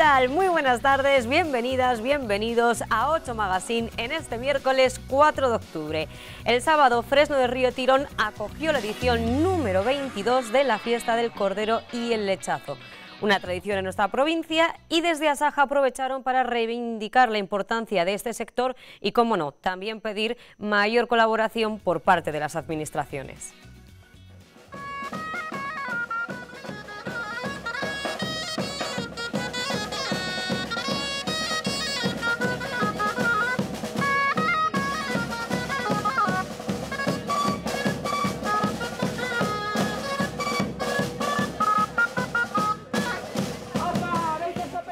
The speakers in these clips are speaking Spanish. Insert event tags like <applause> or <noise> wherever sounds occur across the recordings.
tal? Muy buenas tardes, bienvenidas, bienvenidos a 8 Magazine en este miércoles 4 de octubre. El sábado, Fresno de Río Tirón acogió la edición número 22 de la Fiesta del Cordero y el Lechazo una tradición en nuestra provincia y desde Asaja aprovecharon para reivindicar la importancia de este sector y, como no, también pedir mayor colaboración por parte de las administraciones.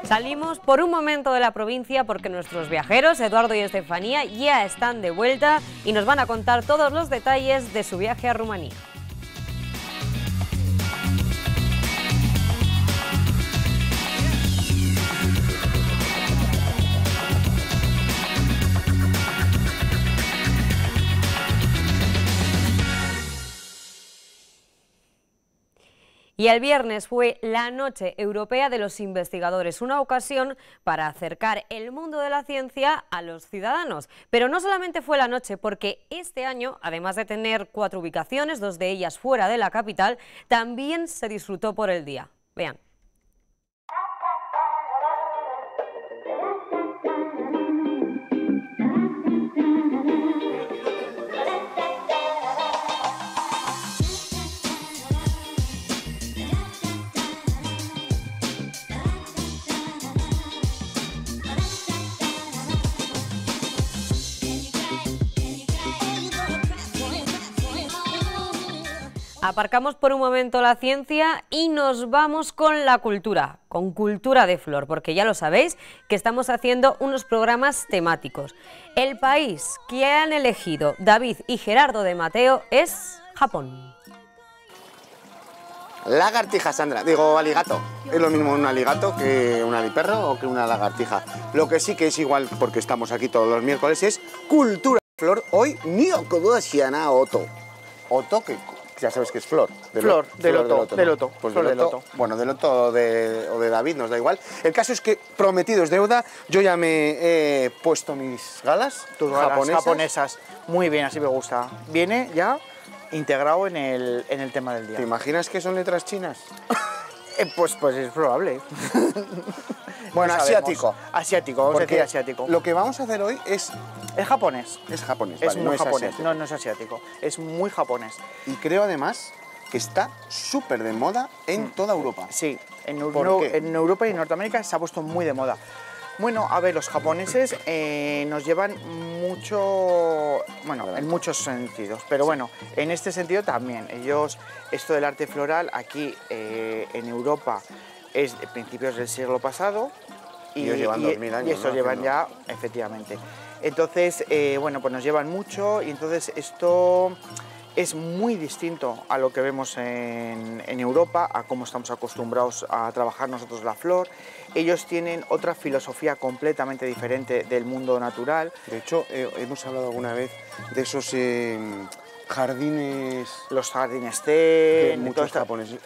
Salimos por un momento de la provincia porque nuestros viajeros, Eduardo y Estefanía, ya están de vuelta y nos van a contar todos los detalles de su viaje a Rumanía. Y el viernes fue la Noche Europea de los Investigadores, una ocasión para acercar el mundo de la ciencia a los ciudadanos. Pero no solamente fue la noche, porque este año, además de tener cuatro ubicaciones, dos de ellas fuera de la capital, también se disfrutó por el día. Vean. Aparcamos por un momento la ciencia y nos vamos con la cultura, con cultura de flor, porque ya lo sabéis que estamos haciendo unos programas temáticos. El país que han elegido David y Gerardo de Mateo es Japón. Lagartija, Sandra. Digo, aligato. Es lo mismo un aligato que un aliperro o que una lagartija. Lo que sí que es igual, porque estamos aquí todos los miércoles, es cultura de flor. Hoy, Nio Siana Oto. Oto, que ya sabes que es flor. De flor, de loto, de loto. Pues de loto, Bueno, de loto o de, o de, David, nos da igual. El caso es que prometido es deuda, yo ya me he puesto mis galas, tus galas japonesas. Muy bien, así me gusta. Viene ya integrado en el, en el tema del día. ¿Te imaginas que son letras chinas? <laughs> Eh, pues, pues es probable. <laughs> bueno, asiático. Asiático, vamos a decir asiático. Lo que vamos a hacer hoy es... Es japonés. Es japonés, Es muy no japonés, no, no es asiático. Es muy japonés. Y creo además que está súper de moda en mm. toda Europa. Sí, en, en Europa y en Norteamérica se ha puesto muy de moda. Bueno, a ver, los japoneses eh, nos llevan mucho, bueno, en muchos sentidos, pero bueno, en este sentido también. Ellos, esto del arte floral aquí eh, en Europa es de principios del siglo pasado. Y, ellos llevan 2000 años. Y llevan ya, efectivamente. Entonces, eh, bueno, pues nos llevan mucho y entonces esto es muy distinto a lo que vemos en, Europa, a cómo estamos acostumbrados a trabajar nosotros la flor. Ellos tienen otra filosofía completamente diferente del mundo natural. De hecho, eh, hemos hablado alguna vez de esos em, jardines... Los jardines zen... Muchos japoneses...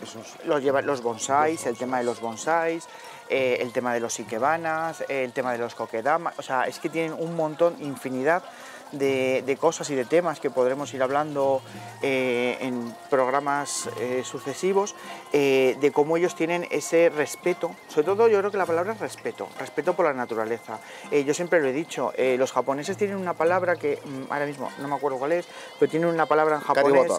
Los, llevan los bonsáis, el tema de los bonsáis... Eh, el tema de los ikebanas, el tema de los kokedama, o sea, es que tienen un montón, infinidad de, cosas y de temas que podremos ir hablando eh, en programas eh, sucesivos, eh, de cómo ellos tienen ese respeto, sobre todo yo creo que la palabra es respeto, respeto por la naturaleza. yo siempre lo he dicho, los japoneses tienen una palabra que mm, ahora mismo no me acuerdo cuál es, pero tienen una palabra en japonés.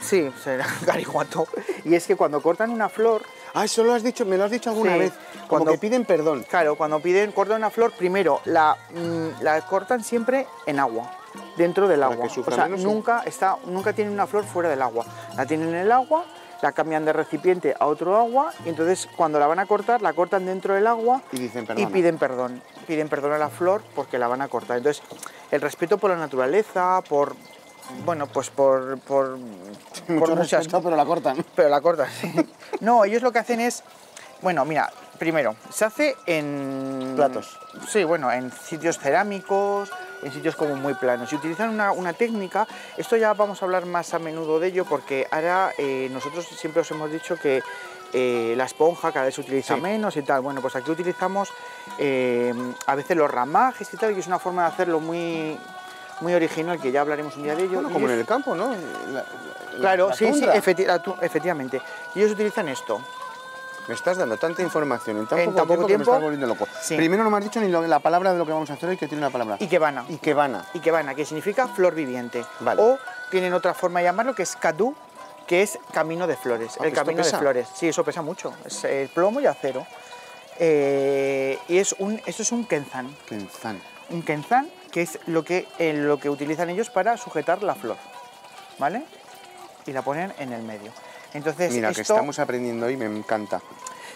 Sí, será <laughs> gariguato. Y es que cuando cortan una flor... Ah, eso lo has dicho, me lo has dicho alguna vez. Cuando piden perdón. Claro, cuando piden, cortan una flor, primero la, mm, la cortan siempre en agua dentro del agua. o sea, nunca, está, nunca tienen una flor fuera del agua. La tienen en el agua, la cambian de recipiente a otro agua y entonces cuando la van a cortar, la cortan dentro del agua y, dicen y piden perdón. Piden perdón a la flor porque la van a cortar. Entonces, el respeto por la naturaleza, por, bueno, pues por... por, <laughs> por muchas... pero la cortan. <laughs> Pero la cortan, sí. No, ellos lo que hacen es... Bueno, mira, primero, se hace en... Platos. Sí, bueno, en sitios cerámicos, en sitios como muy planos. Y utilizan una, técnica, esto ya vamos a hablar más a menudo de ello porque ahora eh, nosotros siempre os hemos dicho que eh, la esponja cada vez se utiliza Sí. menos y tal. Bueno, pues aquí utilizamos eh, a veces los ramajes y tal, que es una forma de hacerlo muy, muy original, que ya hablaremos un día de ello. Bueno, y como en el campo, ¿no? La- la- Claro, la sí, sí, efecti- efectivamente. Y ellos utilizan esto. Me estás dando tanta información en tan En poco, tan poco tiempo, que me estás volviendo loco. Sí. Primero no me has dicho ni lo- la palabra de lo que vamos a hacer hoy, que tiene una palabra. Ikebana. Ikebana. Ikebana, que significa flor viviente. Vale. O tienen otra forma de llamarlo, que es Kadu, que es camino de flores. Ah, el ¿esto camino de flores. Sí, eso pesa mucho. Es eh, plomo y acero. Eh, y es un, esto es un kenzan. Kenzan. Un kenzan, que es lo que, eh, lo que utilizan ellos para sujetar la flor. ¿Vale? Y la ponen en el medio. Entonces, Mira, que estamos aprendiendo hoy, me encanta.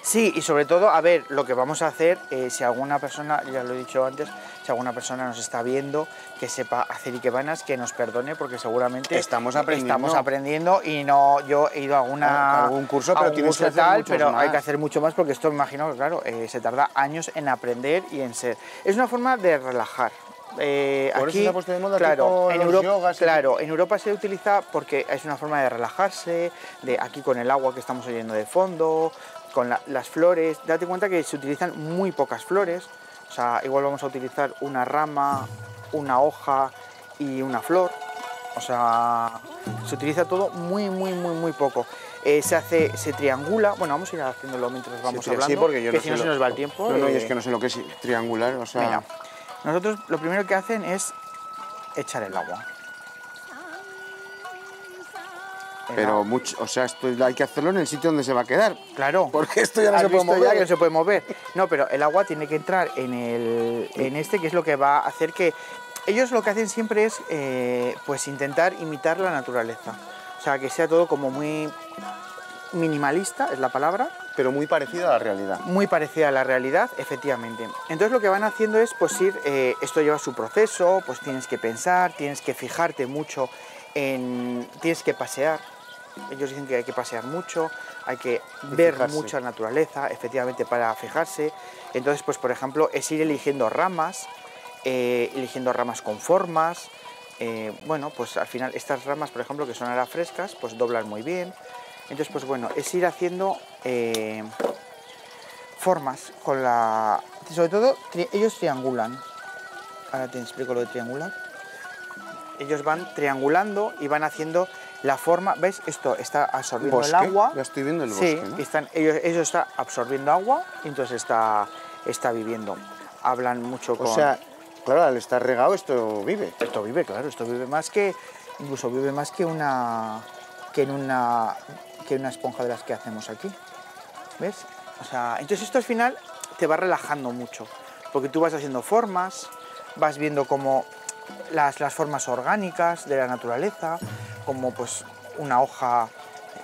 Sí, y sobre todo, a ver, lo que vamos a hacer, eh, si alguna persona, ya lo he dicho antes, si alguna persona nos está viendo que sepa hacer ikebanas, que nos perdone, porque seguramente Estamos aprendiendo. estamos aprendiendo y no, yo he ido a alguna, A algún curso, pero un tienes que curso hacer tal, muchos pero hay que hacer mucho más porque esto me imagino que, claro, eh, se tarda años en aprender y en ser. Es una forma de relajar. Eh, Por eso aquí, se ha puesto de moda claro, en Europa, yogas claro, en Europa se utiliza porque es una forma de relajarse, de aquí con el agua que estamos oyendo de fondo, con la- las flores. Date cuenta que se utilizan muy pocas flores, o sea, igual vamos a utilizar una rama, una hoja y una flor. O sea, se utiliza todo muy, muy, muy, muy poco. Eh, se hace, se triangula. Bueno, vamos a ir haciéndolo mientras vamos Sí, hablando. sí, porque yo que no si no se nos va el tiempo. No, no, y eh, es que no sé lo que es triangular, o sea... Mira, nosotros lo primero que hacen es echar el agua. El Pero agua. mucho, o sea, esto hay que hacerlo en el sitio donde se va a quedar. Claro. Porque esto ya no ¿Has se puede visto ya mover. que no se puede mover. No, pero el agua tiene que entrar en, el, en este, que es lo que va a hacer que... Ellos lo que hacen siempre es eh, pues intentar imitar la naturaleza. O sea, que sea todo como muy minimalista, es la palabra, Pero muy parecido a la realidad. muy parecida a la realidad, efectivamente. Entonces lo que van haciendo es pues ir, eh, esto lleva su proceso, pues tienes que pensar, tienes que fijarte mucho en, tienes que pasear. Ellos dicen que hay que pasear mucho, hay que ver fijarse. mucha naturaleza, efectivamente, para fijarse. Entonces, pues por ejemplo, es ir eligiendo ramas, eh, eligiendo ramas con formas. eh, bueno, pues al final estas ramas, por ejemplo, que son ahora frescas, pues doblan muy bien. Entonces, pues bueno, es ir haciendo eh, formas con la... Sobre todo, tri- ellos triangulan. Ahora te explico lo de triangular. Ellos van triangulando y van haciendo la forma... ¿Ves? Esto está absorbiendo Bosque, el agua. ya estoy viendo el Sí, bosque, ¿no? están, ellos, ellos está absorbiendo agua y entonces está, está viviendo. Hablan mucho con... O sea, claro, al estar regado esto vive. Esto vive, claro, esto vive más que, incluso vive más que una, que en una, que una esponja de las que hacemos aquí. ¿Ves? O sea, entonces esto al final te va relajando mucho, porque tú vas haciendo formas, vas viendo como las, las formas orgánicas de la naturaleza, como pues una hoja,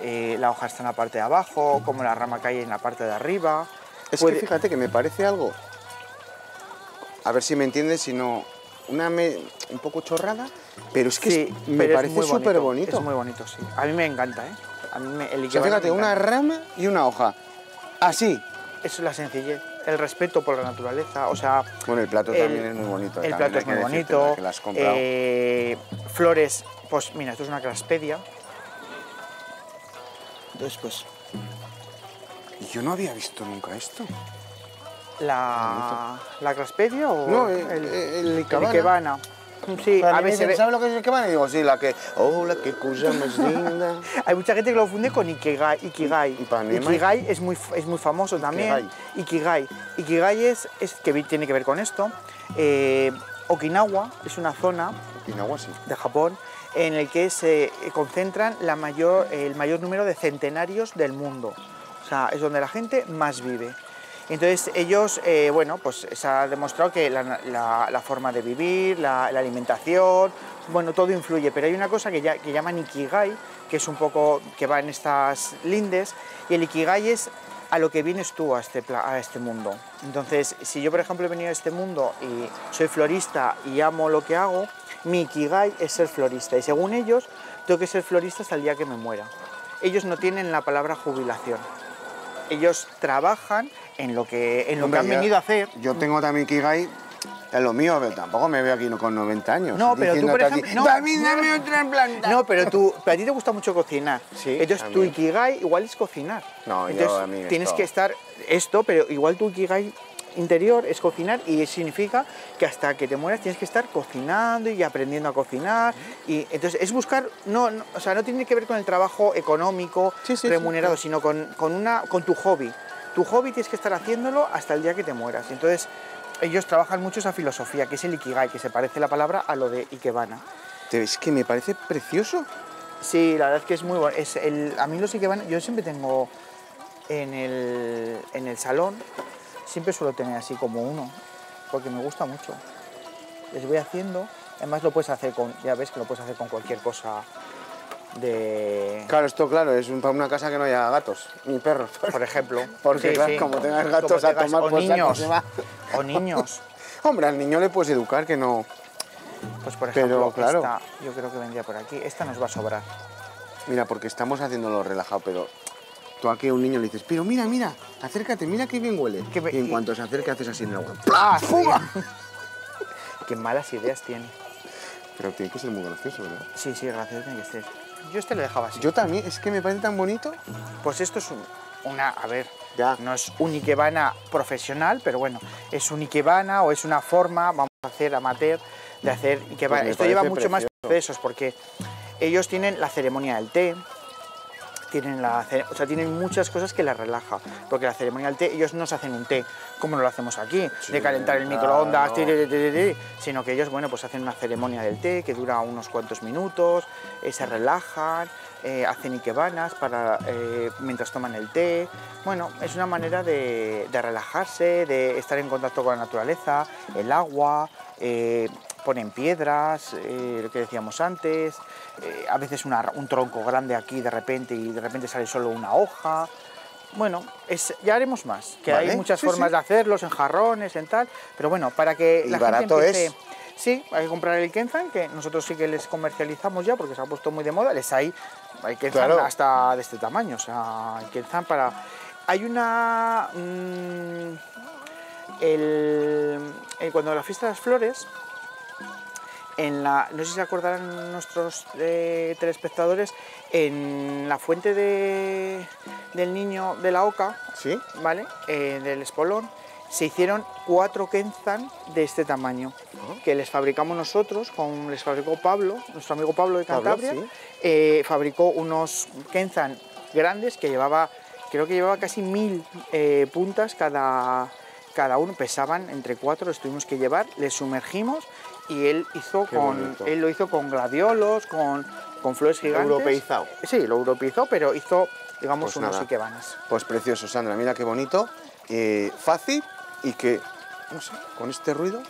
eh, la hoja está en la parte de abajo, como la rama cae en la parte de arriba. Es Puede- que fíjate que me parece algo, a ver si me entiendes, si no, una me- un poco chorrada, pero es que Sí, es- me parece súper bonito. Es muy bonito, sí. A mí me encanta, ¿eh? A mí me, el O sea, fíjate, una rama y una hoja. Así. Es la sencillez, el respeto por la naturaleza, o sea... Bueno, el plato también es muy bonito, El plato es muy bonito. que eh, flores, pues mira, esto es una craspedia. Entonces, pues, yo no había visto nunca esto. la, la craspedia o No, el- el ikebana. ikebana. Sí, a me veces ¿sabes lo que es el que van? Y digo, sí, la que, oh, la que cosa más linda. <laughs> Hay mucha gente que lo confunde con Ikigai. Ikigai, Y Ikigai es, muy, es muy famoso también. Ikigai. Ikigai es, es que tiene que ver con esto. Eh, Okinawa es una zona Okinawa sí. de Japón en el que se concentran la mayor, el mayor número de centenarios del mundo. O sea, es donde la gente más vive. Entonces ellos, eh, bueno, pues se ha demostrado que la, la- la forma de vivir, la, la alimentación, bueno, todo influye, pero hay una cosa que, ya, que llaman Ikigai, que es un poco, que va en estas lindes, y el Ikigai es a lo que vienes tú a este, a este mundo. Entonces, si yo, por ejemplo, he venido a este mundo y soy florista y amo lo que hago, mi Ikigai es ser florista, y según ellos, tengo que ser florista hasta el día que me muera. Ellos no tienen la palabra jubilación. Ellos trabajan en lo que, en lo que han venido a hacer. Yo tengo también Kigai, Es lo mío, pero tampoco me veo aquí con 90 años. No, pero tú, por a ti, ejemplo, no. David, dame otra planta. No, pero tú, pero a ti te gusta mucho cocinar. Sí, Entonces tu. Ikigai igual es cocinar. No, yo, Entonces, a mí tienes esto- que estar esto, pero igual tu Ikigai interior es cocinar y significa que hasta que te mueras tienes que estar cocinando y aprendiendo a cocinar y entonces es buscar no, no- o sea no tiene que ver con el trabajo económico Sí, sí, sí, remunerado sino con, con una con tu hobby tu hobby tienes que estar haciéndolo hasta el día que te mueras entonces ellos trabajan mucho esa filosofía que es el ikigai que se parece la palabra a lo de ikebana Te- Es que me parece precioso. Sí, la verdad es que es muy bueno. Es el, a mí los Ikebana, yo siempre tengo en el, en el salón, siempre suelo tener así como uno, porque me gusta mucho. Les voy haciendo, además lo puedes hacer con, ya ves que lo puedes hacer con cualquier cosa de... Claro, esto claro, es un- para una casa que no haya gatos ni perros. Por ejemplo. <laughs> Porque Sí, claro, sí. como tengas Como gatos a tomar o por niños, o niños. <laughs> Hombre, al niño le puedes educar que no. Pues por Pero, ejemplo, claro. esta yo creo que vendría por aquí. Esta nos va a sobrar. Mira, porque estamos haciéndolo relajado, pero tú aquí a un niño le dices, pero mira, mira, acércate, mira qué bien huele. Y en y- cuanto se acerca haces así en el agua. <laughs> ¡Ah, ¡Fuga! Qué malas ideas tiene. Pero tiene que ser muy gracioso, ¿verdad? Sí, sí, gracias, tiene que ser. Yo este lo dejaba así. Yo también, es que me parece tan bonito. Pues esto es un- una, a ver, Ya. no es un ikebana profesional, pero bueno, es un ikebana o es una forma, vamos a hacer amateur, de hacer ikebana. Pues esto lleva mucho más procesos porque ellos tienen la ceremonia del té, tienen, la, o sea, tienen muchas cosas que les relaja, porque la ceremonia del té, ellos no se hacen un té como lo hacemos aquí, de calentar el microondas, sino que ellos, bueno, pues hacen una ceremonia del té que dura unos cuantos minutos, eh, se relajan, eh, hacen ikebanas para, eh, mientras toman el té. Bueno, es una manera de, de relajarse, de estar en contacto con la naturaleza, el agua, eh, ponen piedras, eh, lo que decíamos antes, eh, a veces una- un tronco grande aquí de repente y de repente sale solo una hoja. Bueno, es, ya haremos más, que Vale, hay muchas sí, formas sí. de hacerlos, en jarrones, en tal, pero bueno, para que Y la barato gente empiece... es. Sí, hay que comprar el Kenzan, que nosotros sí que les comercializamos ya porque se ha puesto muy de moda. Les hay, hay Kenzan Claro. hasta de este tamaño, o sea, hay Kenzan para... Hay una... mm, el, el- cuando la fiesta de las flores, en la, no sé si se acordarán nuestros eh, telespectadores, en la fuente de- del niño de la Oca, ¿Sí? ¿vale? Eh, del espolón, se hicieron cuatro Kenzan de este tamaño, que les fabricamos nosotros, con, les fabricó Pablo, nuestro amigo Pablo de Pablo, Cantabria, sí. eh, fabricó unos Kenzan grandes que llevaba, creo que llevaba casi mil eh, puntas cada, cada uno, pesaban entre cuatro, los tuvimos que llevar, les sumergimos y él hizo Qué con, bonito. él lo hizo con gladiolos, con, con flores gigantes. Europeizado. Sí, lo europeizó, pero hizo, digamos, Pues unos nada. ikebanas. Pues precioso, Sandra, mira qué bonito, eh, fácil y que, no sé, con este ruido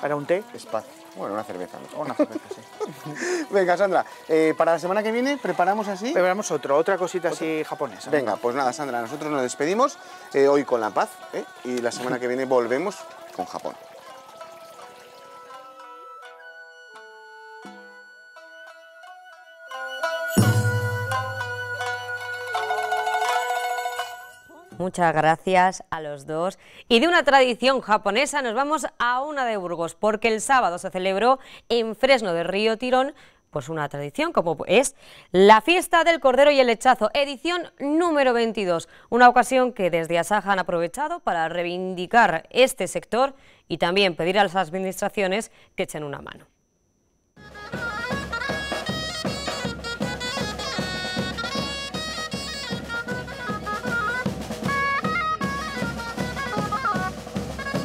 Para un té es paz. Bueno, una cerveza. ¿no? una cerveza, sí. <laughs> Venga, Sandra, eh, para la semana que viene preparamos así. Preparamos otro, otra cosita así japonesa. Venga, pues nada, Sandra, nosotros nos despedimos eh, hoy con la paz y la semana que viene volvemos con Japón. Muchas gracias a los dos. Y de una tradición japonesa nos vamos a una de Burgos, porque el sábado se celebró en Fresno de Río Tirón pues una tradición como es la fiesta del Cordero y el Lechazo, edición número 22, una ocasión que desde Asaja han aprovechado para reivindicar este sector y también pedir a las administraciones que echen una mano.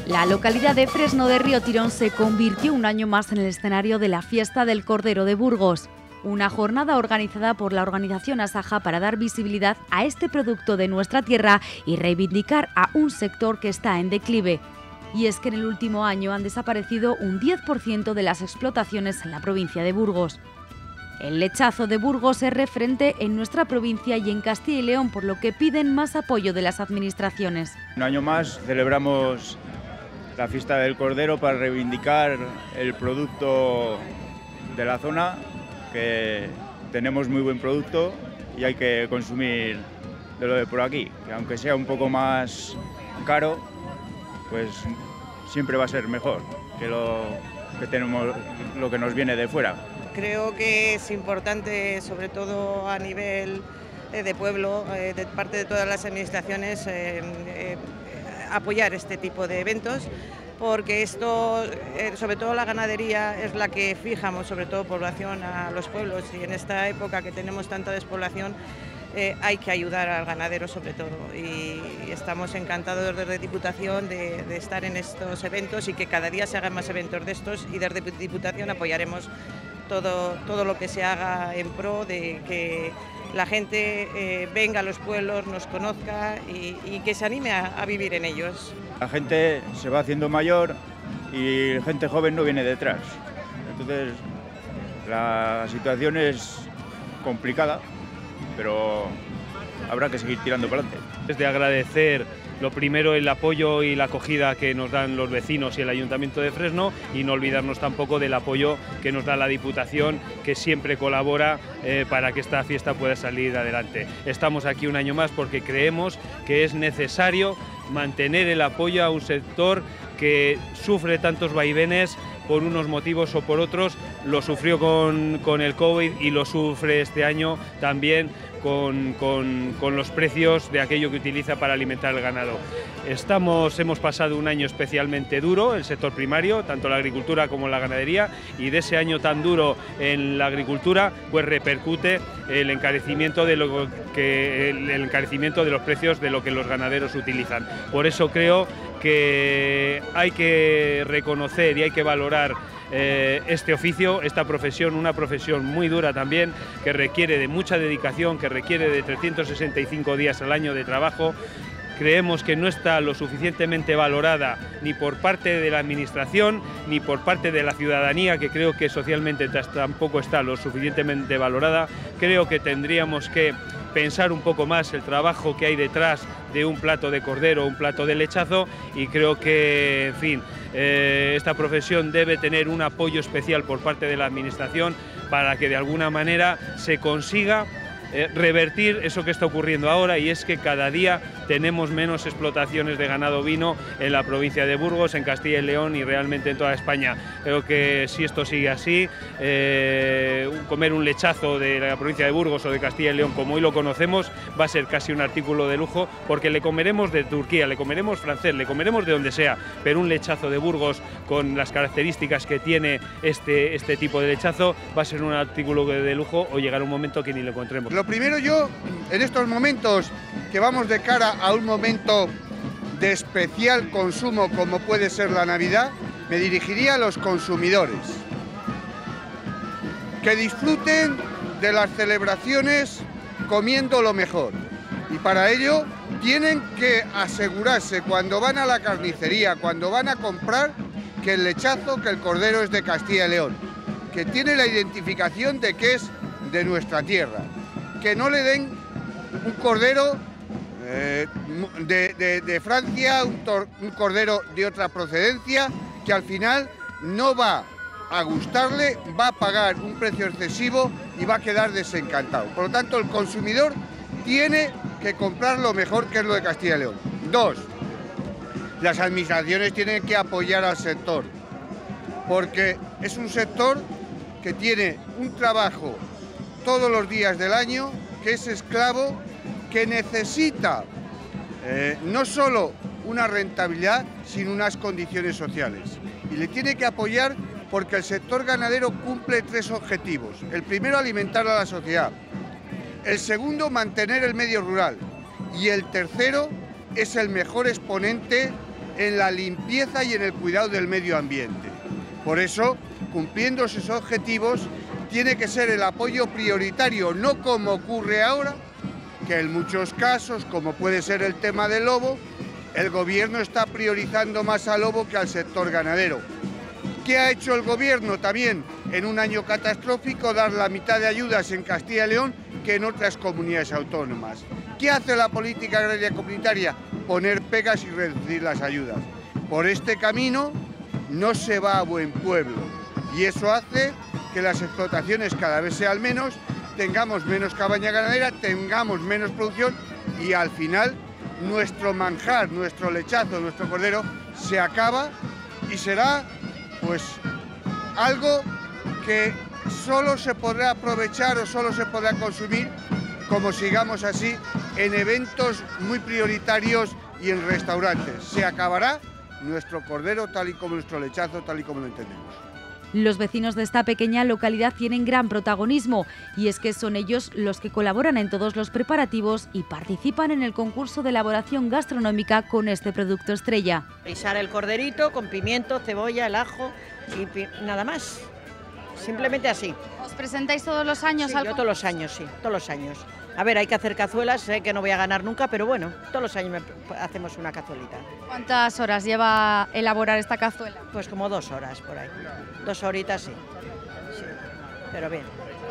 La localidad de Fresno de Río Tirón se convirtió un año más en el escenario de la fiesta del Cordero de Burgos, una jornada organizada por la organización Asaja para dar visibilidad a este producto de nuestra tierra y reivindicar a un sector que está en declive. Y es que en el último año han desaparecido un 10% de las explotaciones en la provincia de Burgos. El lechazo de Burgos es referente en nuestra provincia y en Castilla y León, por lo que piden más apoyo de las administraciones. Un año más celebramos la fiesta del Cordero para reivindicar el producto de la zona, que tenemos muy buen producto y hay que consumir de lo de por aquí, que aunque sea un poco más caro, pues siempre va a ser mejor que lo que tenemos, lo que nos viene de fuera. Creo que es importante, sobre todo a nivel eh, de pueblo, eh, de parte de todas las administraciones, eh, apoyar este tipo de eventos porque esto, sobre todo la ganadería, es la que fijamos, sobre todo población, a los pueblos. Y en esta época que tenemos tanta despoblación, hay que ayudar al ganadero sobre todo. Y estamos encantados desde Diputación de, de, estar en estos eventos y que cada día se hagan más eventos de estos. Y desde Diputación apoyaremos todo, todo lo que se haga en pro de que la gente eh, venga a los pueblos, nos conozca y, que se anime a, vivir en ellos. La gente se va haciendo mayor y gente joven no viene detrás. Entonces la situación es complicada, pero habrá que seguir tirando para adelante. Es de agradecer lo primero el apoyo y la acogida que nos dan los vecinos y el Ayuntamiento de Fresno y no olvidarnos tampoco del apoyo que nos da la Diputación que siempre colabora eh, para que esta fiesta pueda salir adelante. Estamos aquí un año más porque creemos que es necesario mantener el apoyo a un sector que sufre tantos vaivenes por unos motivos o por otros, lo sufrió con, con el COVID y lo sufre este año también con, los precios de aquello que utiliza para alimentar el ganado. Estamos, hemos pasado un año especialmente duro, el sector primario, tanto la agricultura como la ganadería, y de ese año tan duro en la agricultura, pues repercute el encarecimiento de lo que el encarecimiento de los precios de lo que los ganaderos utilizan. Por eso creo que hay que reconocer y hay que valorar eh, este oficio, esta profesión, una profesión muy dura también, que requiere de mucha dedicación, que requiere de 365 días al año de trabajo. Creemos que no está lo suficientemente valorada ni por parte de la Administración ni por parte de la ciudadanía, que creo que socialmente tampoco está lo suficientemente valorada. Creo que tendríamos que pensar un poco más el trabajo que hay detrás de un plato de cordero, un plato de lechazo y creo que, en fin, eh, esta profesión debe tener un apoyo especial por parte de la Administración para que de alguna manera se consiga eh, revertir eso que está ocurriendo ahora y es que cada día tenemos menos explotaciones de ganado vino en la provincia de Burgos, en Castilla y León y realmente en toda España. Creo que si esto sigue así, eh, comer un lechazo de la provincia de Burgos o de Castilla y León como hoy lo conocemos va a ser casi un artículo de lujo porque le comeremos de Turquía, le comeremos francés, le comeremos de donde sea, pero un lechazo de Burgos con las características que tiene este, este tipo de lechazo va a ser un artículo de lujo o llegará un momento que ni lo encontremos. Lo primero yo, en estos momentos que vamos de cara a un momento de especial consumo como puede ser la Navidad, me dirigiría a los consumidores. Que disfruten de las celebraciones comiendo lo mejor. Y para ello tienen que asegurarse cuando van a la carnicería, cuando van a comprar, que el lechazo, que el cordero es de Castilla y León, que tiene la identificación de que es de nuestra tierra que no le den un cordero eh, de, Francia, un, un cordero de otra procedencia, que al final no va a gustarle, va a pagar un precio excesivo y va a quedar desencantado. Por lo tanto, el consumidor tiene que comprar lo mejor que es lo de Castilla y León. Dos, las administraciones tienen que apoyar al sector, porque es un sector que tiene un trabajo todos los días del año, que es esclavo, que necesita eh, no solo una rentabilidad, sino unas condiciones sociales. Y le tiene que apoyar porque el sector ganadero cumple tres objetivos. El primero, alimentar a la sociedad. El segundo, mantener el medio rural. Y el tercero, es el mejor exponente en la limpieza y en el cuidado del medio ambiente. Por eso, cumpliendo esos objetivos, tiene que ser el apoyo prioritario, no como ocurre ahora, que en muchos casos, como puede ser el tema del lobo, el gobierno está priorizando más al lobo que al sector ganadero. ¿Qué ha hecho el gobierno también en un año catastrófico? Dar la mitad de ayudas en Castilla y León que en otras comunidades autónomas. ¿Qué hace la política agraria comunitaria? Poner pegas y reducir las ayudas. Por este camino no se va a buen pueblo y eso hace que las explotaciones cada vez sean menos, tengamos menos cabaña ganadera, tengamos menos producción y al final nuestro manjar, nuestro lechazo, nuestro cordero se acaba y será pues algo que solo se podrá aprovechar o solo se podrá consumir como sigamos así en eventos muy prioritarios y en restaurantes. Se acabará nuestro cordero tal y como nuestro lechazo, tal y como lo entendemos. Los vecinos de esta pequeña localidad tienen gran protagonismo y es que son ellos los que colaboran en todos los preparativos y participan en el concurso de elaboración gastronómica con este producto estrella. Pisar el corderito con pimiento, cebolla, el ajo y nada más. Simplemente así. ¿Os presentáis todos los años? Sí, yo todos los años, sí, todos los años. A ver, hay que hacer cazuelas, sé que no voy a ganar nunca, pero bueno, todos los años hacemos una cazuelita. ¿Cuántas horas lleva elaborar esta cazuela? Pues como dos horas por ahí. Dos horitas sí. sí. Pero bien.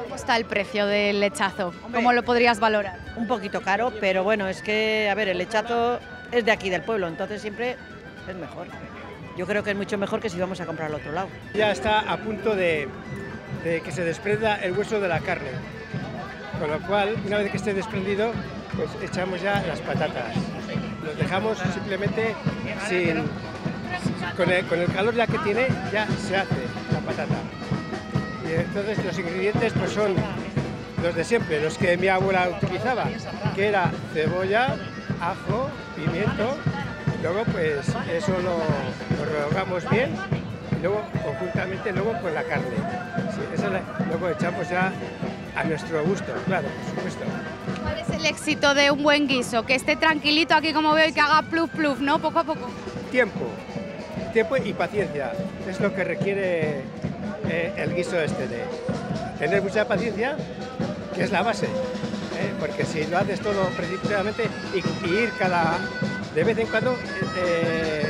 ¿Cómo está el precio del lechazo? ¿Cómo lo podrías valorar? Un poquito caro, pero bueno, es que, a ver, el lechazo es de aquí del pueblo, entonces siempre es mejor. Yo creo que es mucho mejor que si vamos a comprar al otro lado. Ya está a punto de, de que se desprenda el hueso de la carne con lo cual, una vez que esté desprendido, pues echamos ya las patatas. Los dejamos simplemente sin, con, el, con el calor ya que tiene, ya se hace la patata. Y entonces los ingredientes pues son los de siempre, los que mi abuela utilizaba, que era cebolla, ajo, pimiento, luego pues eso lo, lo bien y luego conjuntamente luego con la carne. luego echamos ya a nuestro gusto, claro, por supuesto. ¿Cuál es el éxito de un buen guiso? Que esté tranquilito aquí como veo y que haga pluf pluf, ¿no? Poco a poco. Tiempo, tiempo y paciencia. Es lo que requiere eh, el guiso este de tener mucha paciencia, que es la base. ¿eh? Porque si lo haces todo precipitadamente y, ir cada de vez en cuando eh,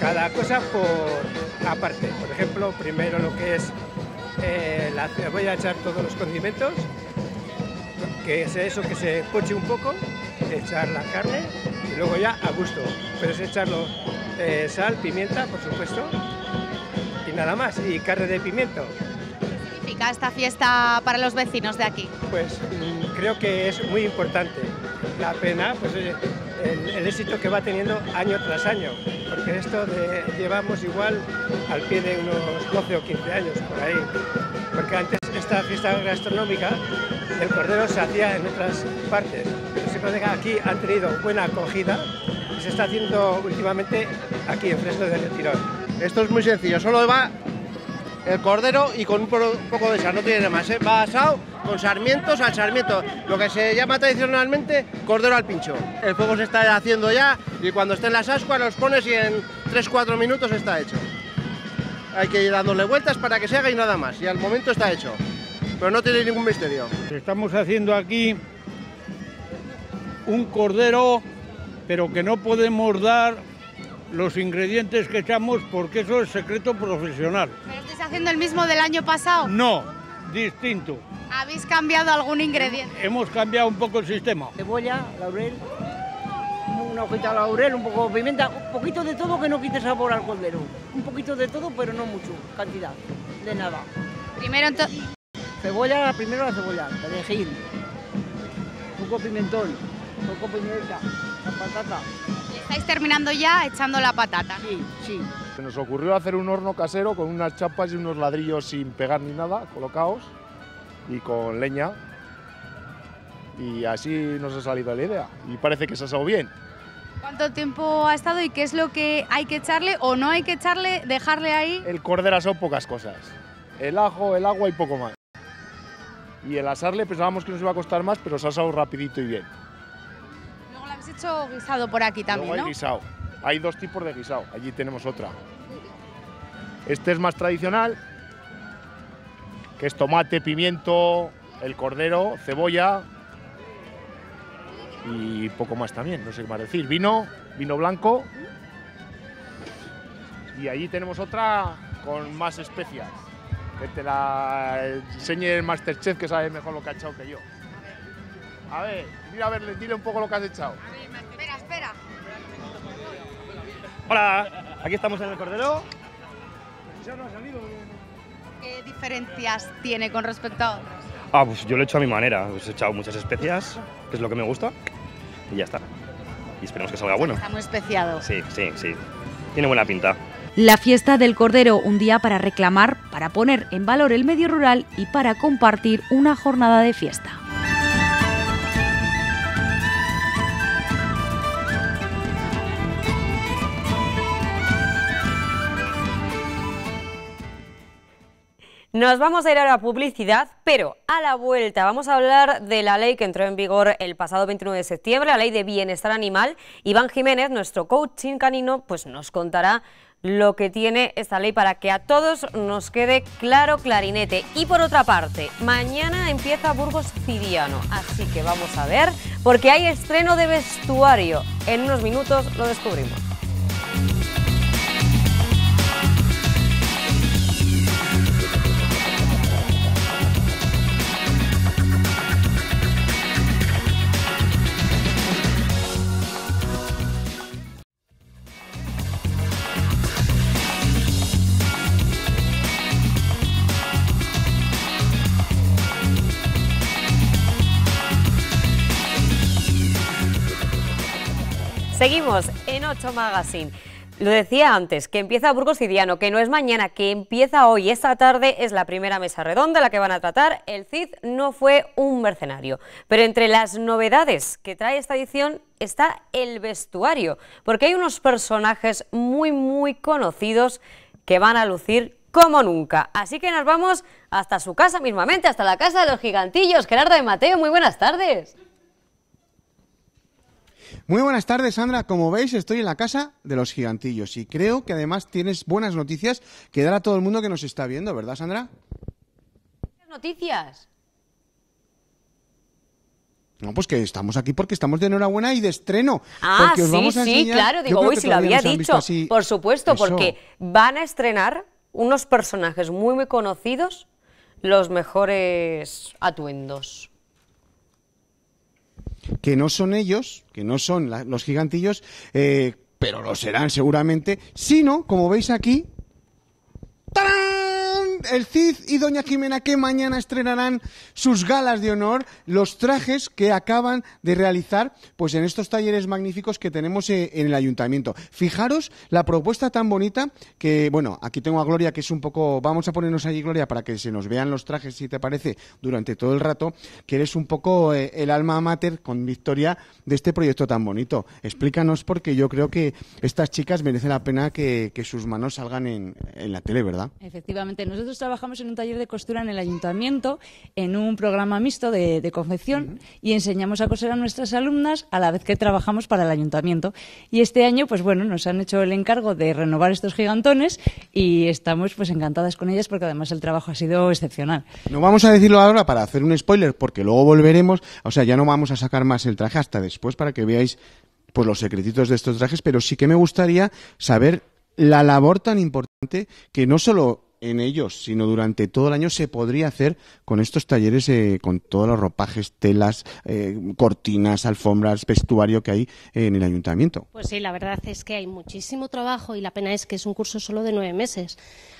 cada cosa por aparte. Por ejemplo, primero lo que es eh, voy a echar todos los condimentos, que es eso que se poche un poco, echar la carne y luego ya a gusto. Pero es echarlo eh, sal, pimienta, por supuesto, y nada más, y carne de pimiento. ¿Qué significa esta fiesta para los vecinos de aquí? Pues mm, creo que es muy importante. La pena, pues el, éxito que va teniendo año tras año porque esto de, llevamos igual al pie de unos 12 o 15 años por ahí, porque antes esta fiesta gastronómica el cordero se hacía en otras partes, que aquí han tenido buena acogida y se está haciendo últimamente aquí en Fresno de Retirón. Esto es muy sencillo, solo va el cordero y con un poco de sal, no tiene más, ¿eh? va asado con sarmientos al sarmiento, lo que se llama tradicionalmente cordero al pincho. El fuego se está haciendo ya y cuando estén las ascuas los pones y en 3-4 minutos está hecho. Hay que ir dándole vueltas para que se haga y nada más, y al momento está hecho. Pero no tiene ningún misterio. Estamos haciendo aquí un cordero, pero que no podemos dar los ingredientes que echamos porque eso es secreto profesional. ¿Pero estáis haciendo el mismo del año pasado? No, distinto. ¿Habéis cambiado algún ingrediente? Hemos cambiado un poco el sistema. Cebolla, laurel, una hojita de laurel, un poco de pimienta, un poquito de todo que no quite sabor al cordero. Un poquito de todo, pero no mucho, cantidad, de nada. Primero entonces... Cebolla, primero la cebolla, perejil, un poco pimentón, un poco pimienta, la patata. ¿Y estáis terminando ya echando la patata? Sí, sí. Se nos ocurrió hacer un horno casero con unas chapas y unos ladrillos sin pegar ni nada, colocados, y con leña. Y así nos ha salido la idea. Y parece que se ha salido bien. ¿Cuánto tiempo ha estado y qué es lo que hay que echarle o no hay que echarle, dejarle ahí? El cordero son pocas cosas. El ajo, el agua y poco más. Y el asarle pensábamos que nos iba a costar más, pero se ha asado rapidito y bien. Hecho guisado por aquí también, Luego hay guisado. Hay dos tipos de guisado. Allí tenemos otra. Este es más tradicional, que es tomate, pimiento, el cordero, cebolla y poco más también, no sé qué más decir. Vino, vino blanco. Y allí tenemos otra con más especias. Que te la enseñe el Masterchef que sabe mejor lo que ha echado que yo. A ver, mira a ver, dile un poco lo que has echado. Espera, espera. Hola, aquí estamos en el Cordero. ¿Qué diferencias tiene con respecto a otros? Ah, pues yo lo he hecho a mi manera. Pues he echado muchas especias, que es lo que me gusta, y ya está. Y esperemos que salga bueno. Está muy especiado. Sí, sí, sí. Tiene buena pinta. La fiesta del Cordero, un día para reclamar, para poner en valor el medio rural y para compartir una jornada de fiesta. Nos vamos a ir a la publicidad, pero a la vuelta vamos a hablar de la ley que entró en vigor el pasado 29 de septiembre, la ley de bienestar animal. Iván Jiménez, nuestro coaching canino, pues nos contará lo que tiene esta ley para que a todos nos quede claro clarinete. Y por otra parte, mañana empieza Burgos Cidiano, así que vamos a ver, porque hay estreno de vestuario. En unos minutos lo descubrimos. Seguimos en 8 Magazine. Lo decía antes, que empieza Burgos Cidiano, que no es mañana, que empieza hoy. Esta tarde es la primera mesa redonda la que van a tratar. El CID no fue un mercenario. Pero entre las novedades que trae esta edición está el vestuario, porque hay unos personajes muy, muy conocidos que van a lucir como nunca. Así que nos vamos hasta su casa mismamente, hasta la casa de los gigantillos. Gerardo de Mateo, muy buenas tardes. Muy buenas tardes, Sandra. Como veis, estoy en la casa de los gigantillos y creo que además tienes buenas noticias que dar a todo el mundo que nos está viendo, ¿verdad, Sandra? Noticias. No, pues que estamos aquí porque estamos de enhorabuena y de estreno. Ah, porque os sí, vamos a sí, enseñar- claro, digo, uy, si lo había dicho. así. Por supuesto, Eso. porque van a estrenar unos personajes muy, muy conocidos, los mejores atuendos. Que no son ellos, que no son los gigantillos, eh, pero lo serán seguramente, sino, como veis aquí, ¡tarán! El Cid y Doña Jimena que mañana estrenarán sus galas de honor, los trajes que acaban de realizar pues en estos talleres magníficos que tenemos eh, en el ayuntamiento. Fijaros la propuesta tan bonita que, bueno, aquí tengo a Gloria que es un poco, vamos a ponernos allí Gloria para que se nos vean los trajes si te parece durante todo el rato, que eres un poco eh, el alma mater con Victoria de este proyecto tan bonito. Explícanos porque yo creo que estas chicas merecen la pena que, sus manos salgan en, en la tele, ¿verdad? Efectivamente, nosotros trabajamos en un taller de costura en el ayuntamiento, en un programa mixto de, de confección y enseñamos a coser a nuestras alumnas a la vez que trabajamos para el ayuntamiento. Y este año, pues bueno, nos han hecho el encargo de renovar estos gigantones y estamos pues encantadas con ellas porque además el trabajo ha sido excepcional. No vamos a decirlo ahora para hacer un spoiler, porque luego volveremos, o sea, ya no vamos a sacar más el traje hasta después para que veáis pues los secretitos de estos trajes, pero sí que me gustaría saber la labor tan importante que no solo en ellos, sino durante todo el año se podría hacer con estos talleres, eh, con todos los ropajes, telas, eh, cortinas, alfombras, vestuario que hay en el ayuntamiento. Pues sí, la verdad es que hay muchísimo trabajo y la pena es que es un curso solo de nueve meses.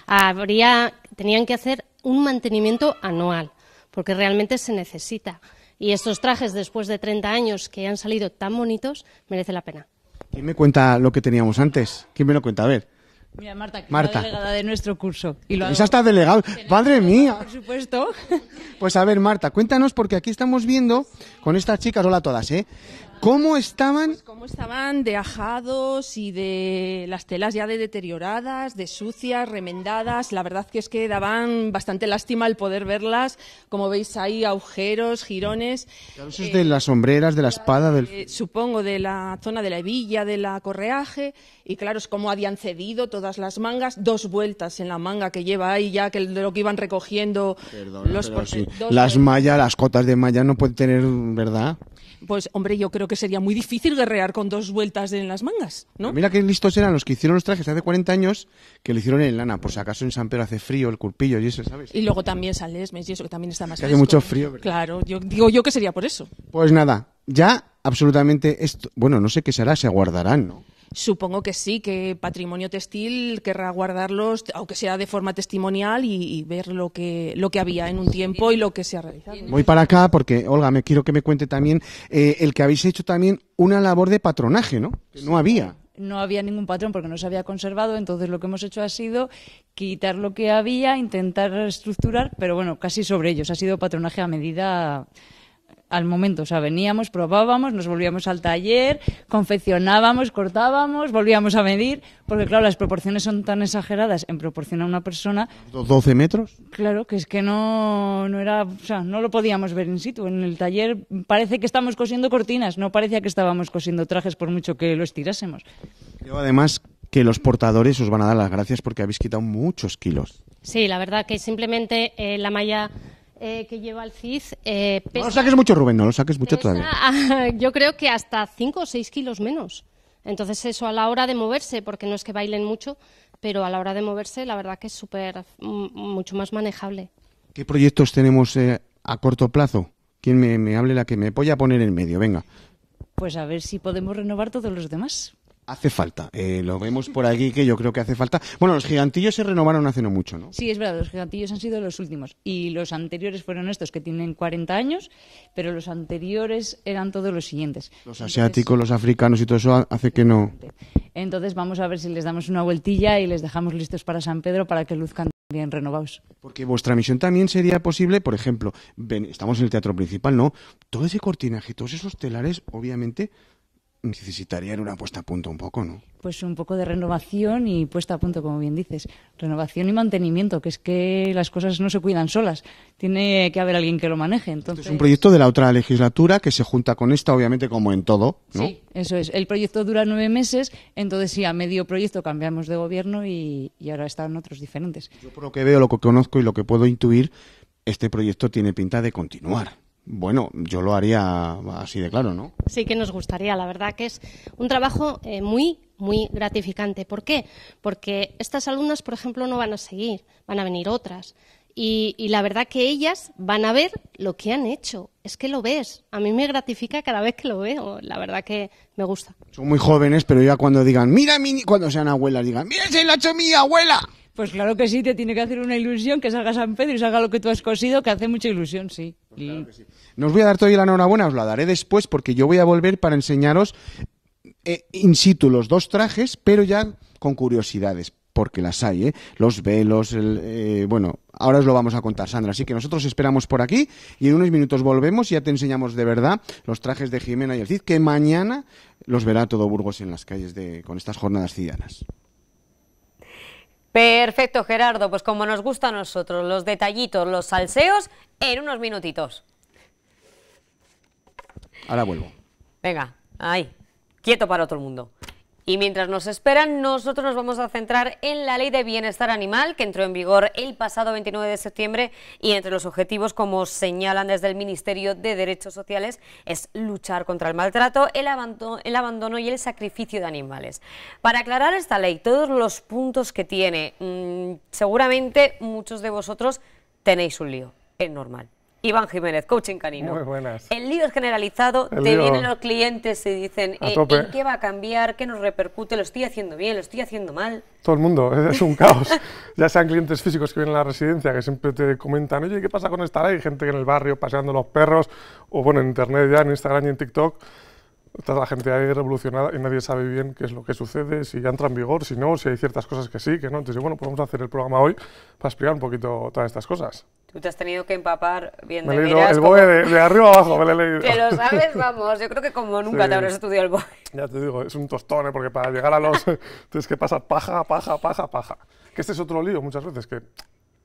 Habría, tenían que hacer un mantenimiento anual, porque realmente se necesita. Y estos trajes, después de 30 años que han salido tan bonitos, merece la pena. ¿Quién me cuenta lo que teníamos antes? ¿Quién me lo cuenta? A ver. Mira, Marta, que Marta. es la delegada de nuestro curso. Y lo Esa está delegado. ¡Madre mía! Por supuesto. Pues a ver, Marta, cuéntanos, porque aquí estamos viendo con estas chicas, hola a todas, ¿eh? ¿Cómo estaban? cómo estaban de ajados y de las telas ya de deterioradas, de sucias, remendadas. La verdad que es que daban bastante lástima el poder verlas. Como veis hay agujeros, jirones. Eso es de las sombreras, de la espada, del... eh, supongo de la zona de la hebilla, de la correaje, y claro, es como habían cedido todas las mangas, dos vueltas en la manga que lleva ahí ya, que de lo que iban recogiendo los Pero por- sí, Las mallas, las cotas de malla no pueden tener, ¿verdad? Pues hombre, yo creo que sería muy difícil guerrear con dos vueltas en las mangas, ¿no? Mira qué listos eran los que hicieron los trajes hace 40 años, que lo hicieron en lana, por si acaso en San Pedro hace frío, el curpillo y eso, ¿sabes? Y luego también Salesmes y eso que también está más Que hace fresco. mucho frío, ¿verdad? Claro, yo digo yo que sería por eso. Pues nada, ya absolutamente esto, bueno, no sé qué será, se guardarán, ¿no? Supongo que sí, que Patrimonio Textil querrá guardarlos, aunque sea de forma testimonial, y, y ver lo que, lo que había en un tiempo y lo que se ha realizado. Voy para acá porque, Olga, me quiero que me cuente también eh, el que habéis hecho también una labor de patronaje, ¿no? Que no había. no había ningún patrón porque no se había conservado, entonces lo que hemos hecho ha sido quitar lo que había, intentar reestructurar, pero bueno, casi sobre ellos. Ha sido patronaje a medida al momento. O sea, veníamos, probábamos, nos volvíamos al taller, confeccionábamos, cortábamos, volvíamos a medir, porque claro, las proporciones son tan exageradas en proporción a una persona. ¿12 metros? Claro, que es que no, no era, o sea, no lo podíamos ver in situ. En el taller parece que estamos cosiendo cortinas, no parecía que estábamos cosiendo trajes por mucho que lo estirásemos. Creo además que los portadores os van a dar las gracias porque habéis quitado muchos kilos. Sí, la verdad que simplemente eh, la malla eh, que lleva el CID eh, No pesa, lo saques mucho, Rubén, no lo saques mucho todavía. <laughs> yo creo que hasta 5 o 6 kilos menos. Entonces eso a la hora de moverse, porque no es que bailen mucho, pero a la hora de moverse la verdad que es súper, mm, mucho más manejable. ¿Qué proyectos tenemos eh, a corto plazo? ¿Quién me, me hable la que me voy a poner en medio? Venga. Pues a ver si podemos renovar todos los demás. Hace falta. Eh, lo vemos por aquí que yo creo que hace falta. Bueno, los gigantillos se renovaron hace no mucho, ¿no? Sí, es verdad, los gigantillos han sido los últimos. Y los anteriores fueron estos que tienen 40 años, pero los anteriores eran todos los siguientes. Los asiáticos, los africanos y todo eso hace que no. Entonces vamos a ver si les damos una vueltilla y les dejamos listos para San Pedro para que luzcan bien renovados. Porque vuestra misión también sería posible, por ejemplo, ven, estamos en el teatro principal, ¿no? Todo ese cortinaje, todos esos telares, obviamente, necesitarían una puesta a punto un poco, ¿no? Pues un poco de renovación y puesta a punto, como bien dices. Renovación y mantenimiento, que es que las cosas no se cuidan solas. Tiene que haber alguien que lo maneje. Entonces, Es un proyecto de la otra legislatura que se junta con esta, obviamente, como en todo, ¿no? Sí, eso es. El proyecto dura nueve meses, entonces sí, a medio proyecto cambiamos de gobierno y, y ahora están otros diferentes. Yo por lo que veo, lo que conozco y lo que puedo intuir, este proyecto tiene pinta de continuar. Bueno, yo lo haría así de claro, ¿no? Sí que nos gustaría, la verdad que es un trabajo eh, muy, muy gratificante. ¿Por qué? Porque estas alumnas, por ejemplo, no van a seguir, van a venir otras. Y, y la verdad que ellas van a ver lo que han hecho. Es que lo ves. A mí me gratifica cada vez que lo veo. La verdad que me gusta. Son muy jóvenes, pero ya cuando digan, mira, mi ni-", cuando sean abuelas, digan, mira, se lo ha hecho mi abuela. Pues claro que sí, te tiene que hacer una ilusión que salga San Pedro y salga lo que tú has cosido, que hace mucha ilusión, sí. Y- No os voy a dar todavía la enhorabuena, os la daré después porque yo voy a volver para enseñaros eh, in situ los dos trajes, pero ya con curiosidades, porque las hay, ¿eh? Los velos, el, eh, bueno, ahora os lo vamos a contar, Sandra. Así que nosotros esperamos por aquí y en unos minutos volvemos y ya te enseñamos de verdad los trajes de Jimena y el Cid, que mañana los verá todo Burgos en las calles de, con estas jornadas ciudadanas. Perfecto, Gerardo. Pues como nos gusta a nosotros, los detallitos, los salseos, en unos minutitos. Ahora vuelvo. Venga, ahí, quieto para todo el mundo. Y mientras nos esperan, nosotros nos vamos a centrar en la Ley de Bienestar Animal, que entró en vigor el pasado 29 de septiembre y entre los objetivos, como señalan desde el Ministerio de Derechos Sociales, es luchar contra el maltrato, el abandono, y el sacrificio de animales. Para aclarar esta ley, todos los puntos que tiene, mm, seguramente muchos de vosotros tenéis un lío, es normal. Iván Jiménez, coaching canino. Muy buenas. El lío es generalizado, El te lío- vienen los clientes y dicen, eh. ¿en qué va a cambiar? ¿Qué nos repercute? ¿Lo estoy haciendo bien? ¿Lo estoy haciendo mal? Todo el mundo, <laughs> es un caos. ya sean clientes físicos que vienen a la residencia, que siempre te comentan, oye, ¿qué pasa con esta ley? Gente que en el barrio paseando los perros, o bueno, en internet ya, en Instagram y en TikTok, está la gente ahí revolucionada y nadie sabe bien qué es lo que sucede, si ya entra en vigor, si no, si hay ciertas cosas que sí, que no. Entonces, bueno, pues vamos a hacer el programa hoy para explicar un poquito todas estas cosas. Tú te has tenido que empapar bien Me de leído el como- BOE de, de arriba abajo, me lo he leído. <laughs> Te lo sabes, vamos, yo creo que como <laughs> nunca Sí. te habrás estudiado el BOE. Ya te digo, es un tostón, ¿eh? porque para llegar a los... <laughs> tienes que pasar paja, paja, paja, paja. Que este es otro lío muchas veces, que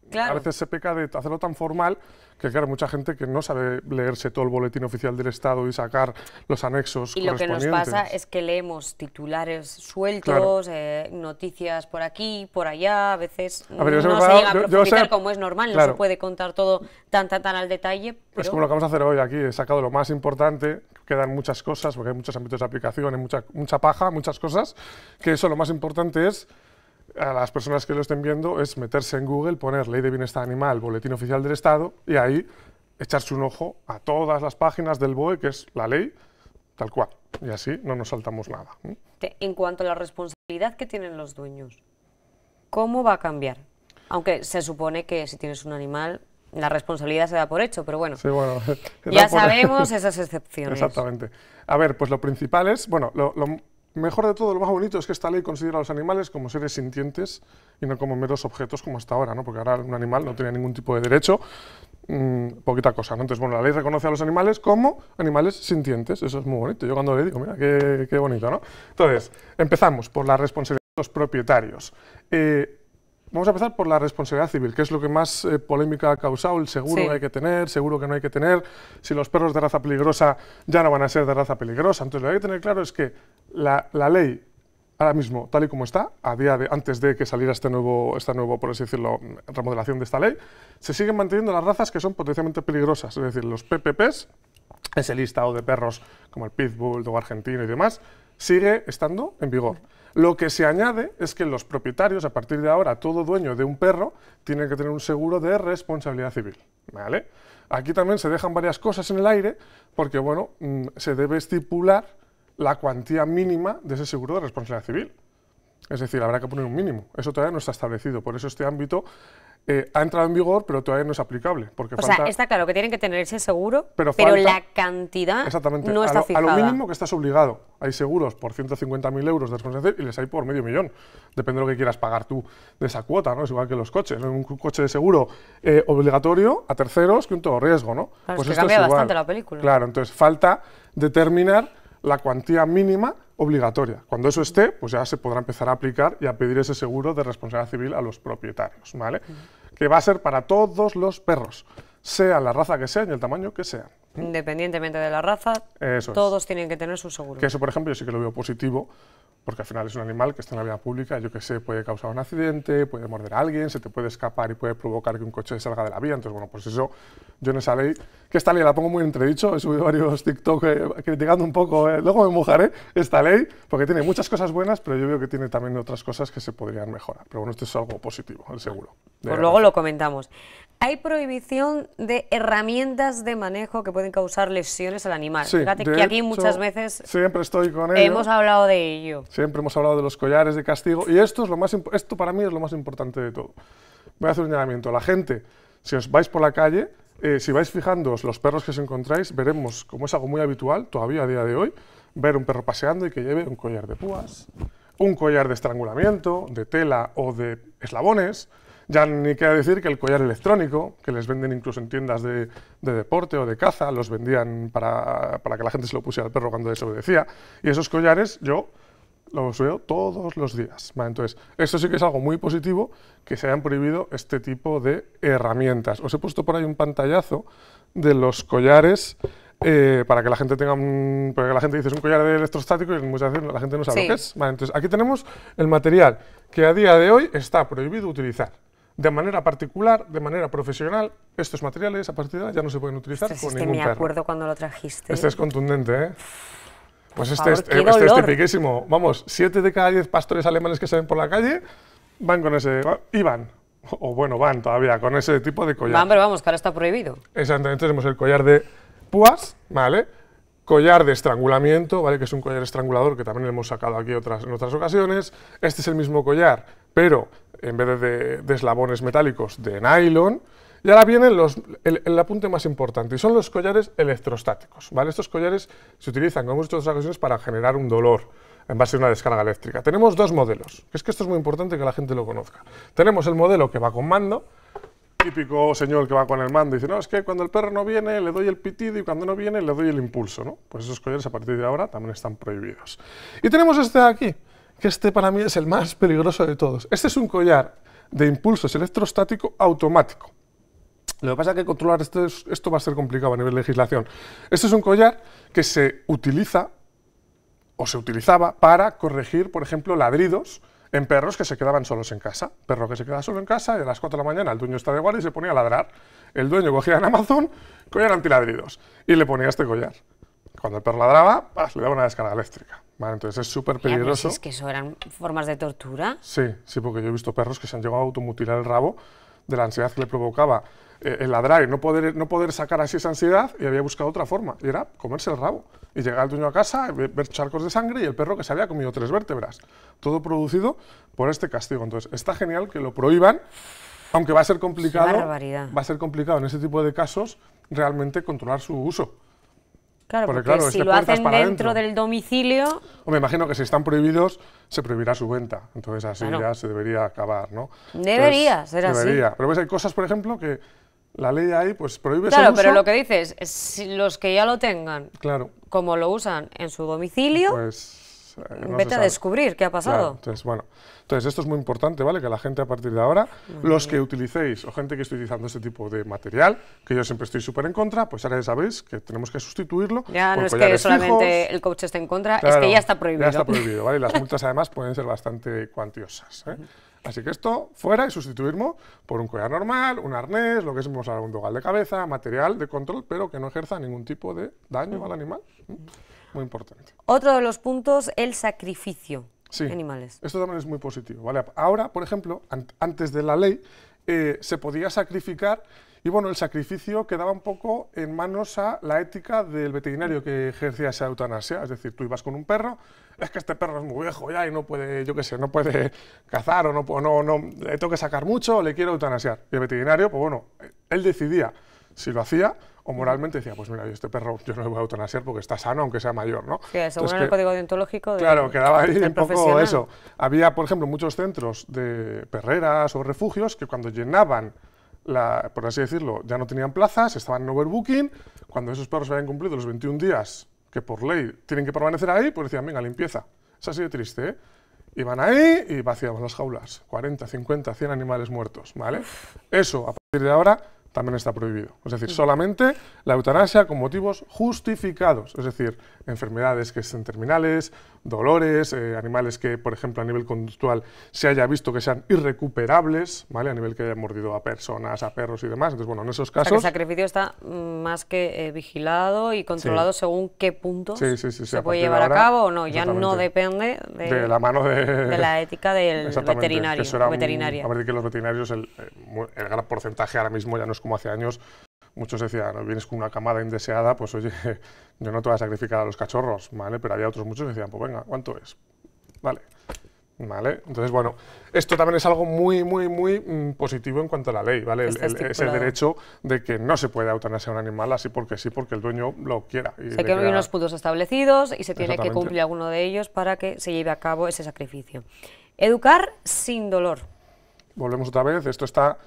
a Claro. veces se peca de hacerlo tan formal que, claro, mucha gente que no sabe leerse todo el boletín oficial del Estado y sacar los anexos Y lo que nos pasa es que leemos titulares sueltos, eh, noticias por aquí, por allá, a veces A ver, no se llega a yo- yo sé- como es normal, no claro. se puede contar todo tan, tan, tan al detalle. Es pero- como lo que vamos a hacer hoy aquí, he sacado lo más importante, quedan muchas cosas, porque hay muchos ámbitos de aplicación, hay mucha, mucha paja, muchas cosas, que eso lo más importante es, a las personas que lo estén viendo, es meterse en Google, poner Ley de Bienestar Animal, Boletín Oficial del Estado, y ahí echarse un ojo a todas las páginas del BOE, que es la ley, tal cual, y así no nos saltamos nada. En cuanto a la responsabilidad que tienen los dueños, ¿cómo va a cambiar? Aunque se supone que si tienes un animal, la responsabilidad se da por hecho, pero bueno, Sí, bueno, <laughs> ya sabemos esas excepciones. Exactamente. A ver, pues lo principal es, bueno, lo, lo mejor de todo, lo más bonito es que esta ley considera a los animales como seres sintientes y no como meros objetos como hasta ahora, ¿no? porque ahora un animal no tiene ningún tipo de derecho, mm, poquita cosa. ¿no? Entonces, bueno, la ley reconoce a los animales como animales sintientes, eso es muy bonito. Yo cuando le digo, mira, qué, qué bonito, ¿no? Entonces, empezamos por la responsabilidad de los propietarios. Eh, Vamos a empezar por la responsabilidad civil, que es lo que más eh, polémica ha causado, el seguro Sí. que hay que tener, seguro que no hay que tener, si los perros de raza peligrosa ya no van a ser de raza peligrosa. Entonces lo que hay que tener claro es que la, la ley, ahora mismo, tal y como está, a día de, antes de que saliera este nuevo, esta nuevo, por así decirlo, remodelación de esta ley, se siguen manteniendo las razas que son potencialmente peligrosas, es decir, los PPPs, ese listado de perros como el Pitbull, o argentino y demás, sigue estando en vigor. Lo que se añade es que los propietarios, a partir de ahora, todo dueño de un perro, tiene que tener un seguro de responsabilidad civil. ¿vale? Aquí también se dejan varias cosas en el aire, porque bueno, mm, se debe estipular la cuantía mínima de ese seguro de responsabilidad civil. Es decir, habrá que poner un mínimo. Eso todavía no está establecido. Por eso este ámbito eh, ha entrado en vigor, pero todavía no es aplicable. Porque O falta sea, está claro que tienen que tener ese seguro, Pero la cantidad Exactamente. no a, está lo, a fijada. lo mínimo que estás obligado. Hay seguros por 150.000 euros de responsabilidad y les hay por medio millón. Depende de lo que quieras pagar tú de esa cuota, ¿no? Es igual que los coches. Un coche de seguro eh, obligatorio a terceros que un todo riesgo, ¿no? Pues Claro, es que esto cambia igual. bastante la película. Claro, entonces falta determinar la cuantía mínima obligatoria. Cuando eso esté, pues ya se podrá empezar a aplicar y a pedir ese seguro de responsabilidad civil a los propietarios, ¿vale? Que va a ser para todos los perros, sea la raza que sea y el tamaño que sea. Independientemente de la raza, Eso es. todos tienen que tener su seguro. Que eso, por ejemplo, yo sí que lo veo positivo, porque al final es un animal que está en la vía pública, yo que sé, puede causar un accidente, puede morder a alguien, se te puede escapar y puede provocar que un coche salga de la vía. Entonces, bueno, pues eso, yo en esa ley, que esta ley la pongo muy entredicho, he subido varios TikTok eh, criticando un poco, eh, luego me mojaré esta ley, porque tiene muchas cosas buenas, pero yo veo que tiene también otras cosas que se podrían mejorar. Pero bueno, esto es algo positivo, el seguro. Pues luego lo comentamos. Hay prohibición de herramientas de manejo que pueden causar lesiones al animal. Sí, Fíjate que aquí hecho, muchas veces Siempre estoy con ello. hemos hablado de ello. Siempre hemos hablado de los collares de castigo y esto, es lo más, esto para mí es lo más importante de todo. Voy a hacer un llamamiento. La gente, si os vais por la calle, eh, si vais fijándoos los perros que os encontráis, veremos, como es algo muy habitual todavía a día de hoy, ver un perro paseando y que lleve un collar de púas, un collar de estrangulamiento, de tela o de eslabones. Ya ni queda decir que el collar electrónico, que les venden incluso en tiendas de, de deporte o de caza, los vendían para, para que la gente se lo pusiera al perro cuando desobedecía. Y esos collares yo los veo todos los días. ¿vale? Entonces, esto sí que es algo muy positivo, que se hayan prohibido este tipo de herramientas. Os he puesto por ahí un pantallazo de los collares eh, para que la gente tenga un... Porque la gente dice es un collar de electrostático y muchas veces la gente no sabe Sí. lo que es. Vale, entonces, aquí tenemos el material que a día de hoy está prohibido utilizar. De manera particular, de manera profesional, estos materiales a partir de ahora ya no se pueden utilizar Este con es que ningún me perro. acuerdo cuando lo trajiste. Este es contundente, ¿eh? Pues este, favor, es, qué este es tipiquísimo. Vamos, siete de cada diez pastores alemanes que se ven por la calle van con ese... Iban, o bueno, van todavía con ese tipo de collar. Va, pero vamos, que ahora está prohibido. Exactamente, tenemos el collar de púas, ¿vale? Collar de estrangulamiento, ¿vale? Que es un collar estrangulador que también hemos sacado aquí otras, en otras ocasiones. Este es el mismo collar, pero en vez de, de eslabones metálicos, de nylon. Y ahora viene los, el, el apunte más importante, y son los collares electrostáticos, ¿vale? Estos collares se utilizan, como hemos dicho en otras ocasiones, para generar un dolor en base a una descarga eléctrica. Tenemos dos modelos, que es que esto es muy importante que la gente lo conozca. Tenemos el modelo que va con mando, típico señor que va con el mando y dice, no, es que cuando el perro no viene le doy el pitido y cuando no viene le doy el impulso, ¿no? Pues esos collares a partir de ahora también están prohibidos. Y tenemos este de aquí, que este para mí es el más peligroso de todos. Este es un collar de impulsos electrostático automático. Lo que pasa es que controlar esto, es- esto va a ser complicado a nivel de legislación. Este es un collar que se utiliza o se utilizaba para corregir, por ejemplo, ladridos en perros que se quedaban solos en casa. Perro que se queda solo en casa y a las 4 de la mañana el dueño está de guardia y se ponía a ladrar. El dueño cogía en Amazon collar antiladridos y le ponía este collar. Cuando el perro ladraba, ¡pas! le daba una descarga eléctrica. ¿Vale? Entonces es súper peligroso. es que eso eran formas de tortura. Sí, sí, porque yo he visto perros que se han llegado a automutilar el rabo de la ansiedad que le provocaba eh, el ladrar y no poder, no poder sacar así esa ansiedad y había buscado otra forma, y era comerse el rabo. Y llegar el dueño a casa, ve- ver charcos de sangre y el perro que se había comido tres vértebras. Todo producido por este castigo. Entonces, está genial que lo prohíban, aunque va a ser complicado, va a ser complicado en ese tipo de casos realmente controlar su uso. Claro, porque, si este lo hacen para dentro del domicilio, O me imagino que si están prohibidos, se prohibirá su venta. Entonces así Claro. ya se debería acabar, ¿no? Debería ser así. debería. Pero ves, hay cosas, por ejemplo, que la ley ahí pues prohíbe claro, su pero uso. lo que dices, es si los que ya lo tengan, Claro, como lo usan en su domicilio, pues... no vete a descubrir qué ha Claro, pasado. entonces, bueno, entonces esto es muy importante, ¿vale? Que la gente a partir de ahora, los que utilicéis o gente que esté utilizando este tipo de material, que yo siempre estoy súper en contra, pues ahora ya sabéis que tenemos que sustituirlo. Ya por no es que solamente fijos. el coach esté en contra, es Claro, que ya está prohibido. Ya está prohibido, ¿vale? Y las multas además pueden ser bastante cuantiosas. ¿eh? Así que esto fuera y sustituirlo por un collar normal, un arnés, lo que es un dogal de cabeza, material de control, pero que no ejerza ningún tipo de daño al animal. Muy importante. Otro de los puntos, el sacrificio Sí, de animales. esto también es muy positivo. ¿vale? Ahora, por ejemplo, an- antes de la ley, eh, se podía sacrificar y bueno, el sacrificio quedaba un poco en manos a la ética del veterinario que ejercía esa eutanasia. Es decir, tú ibas con un perro, es que este perro es muy viejo ya y no puede, yo qué sé, no puede <laughs> cazar o no, no, no le tengo que sacar mucho o le quiero eutanasiar. Y el veterinario, pues bueno, él decidía si lo hacía o moralmente decía, pues mira, yo este perro yo no le voy a eutanasiar porque está sano aunque sea mayor, ¿no? Sí, según el que- código deontológico de- Claro, quedaba ahí un poco eso. Había, por ejemplo, muchos centros de perreras o refugios que cuando llenaban, la, por así decirlo, ya no tenían plazas, estaban en overbooking. Cuando esos perros habían cumplido los 21 días que por ley tienen que permanecer ahí, pues decían, venga, limpieza. Es así de triste, ¿eh? Iban ahí y vaciaban las jaulas. 40, 50, 100 animales muertos, ¿vale? Eso, a partir de ahora, también está prohibido. Es decir, solamente la eutanasia con motivos justificados. Es decir, enfermedades que estén terminales, dolores, eh, animales que, por ejemplo, a nivel conductual se haya visto que sean irrecuperables, ¿vale? A nivel que hayan mordido a personas, a perros y demás. Entonces, bueno, en esos O sea, que el casos... sacrificio está más que eh, vigilado y controlado según qué puntos Sí, sí, se puede llevar a cabo o no. Ya no depende de, de la mano de, de la ética del <laughs> veterinario eso era un- a ver que los veterinarios, el, eh, el gran porcentaje ahora mismo ya no es como hace años. Muchos decían, "No, vienes con una camada indeseada, pues oye, <laughs> yo no te voy a sacrificar a los cachorros, ¿vale? Pero había otros muchos que decían, pues venga, ¿cuánto es? Vale. ¿Vale? Entonces, bueno, esto también es algo muy, muy, muy mm, positivo en cuanto a la ley, ¿vale? El- el- es el estipulado. derecho de que no se puede eutanasiar a un animal así porque sí, porque el dueño lo quiera. y que hay unos puntos establecidos y se tiene que cumplir alguno de ellos para que se lleve a cabo ese sacrificio. Educar sin dolor. volvemos otra vez, esto está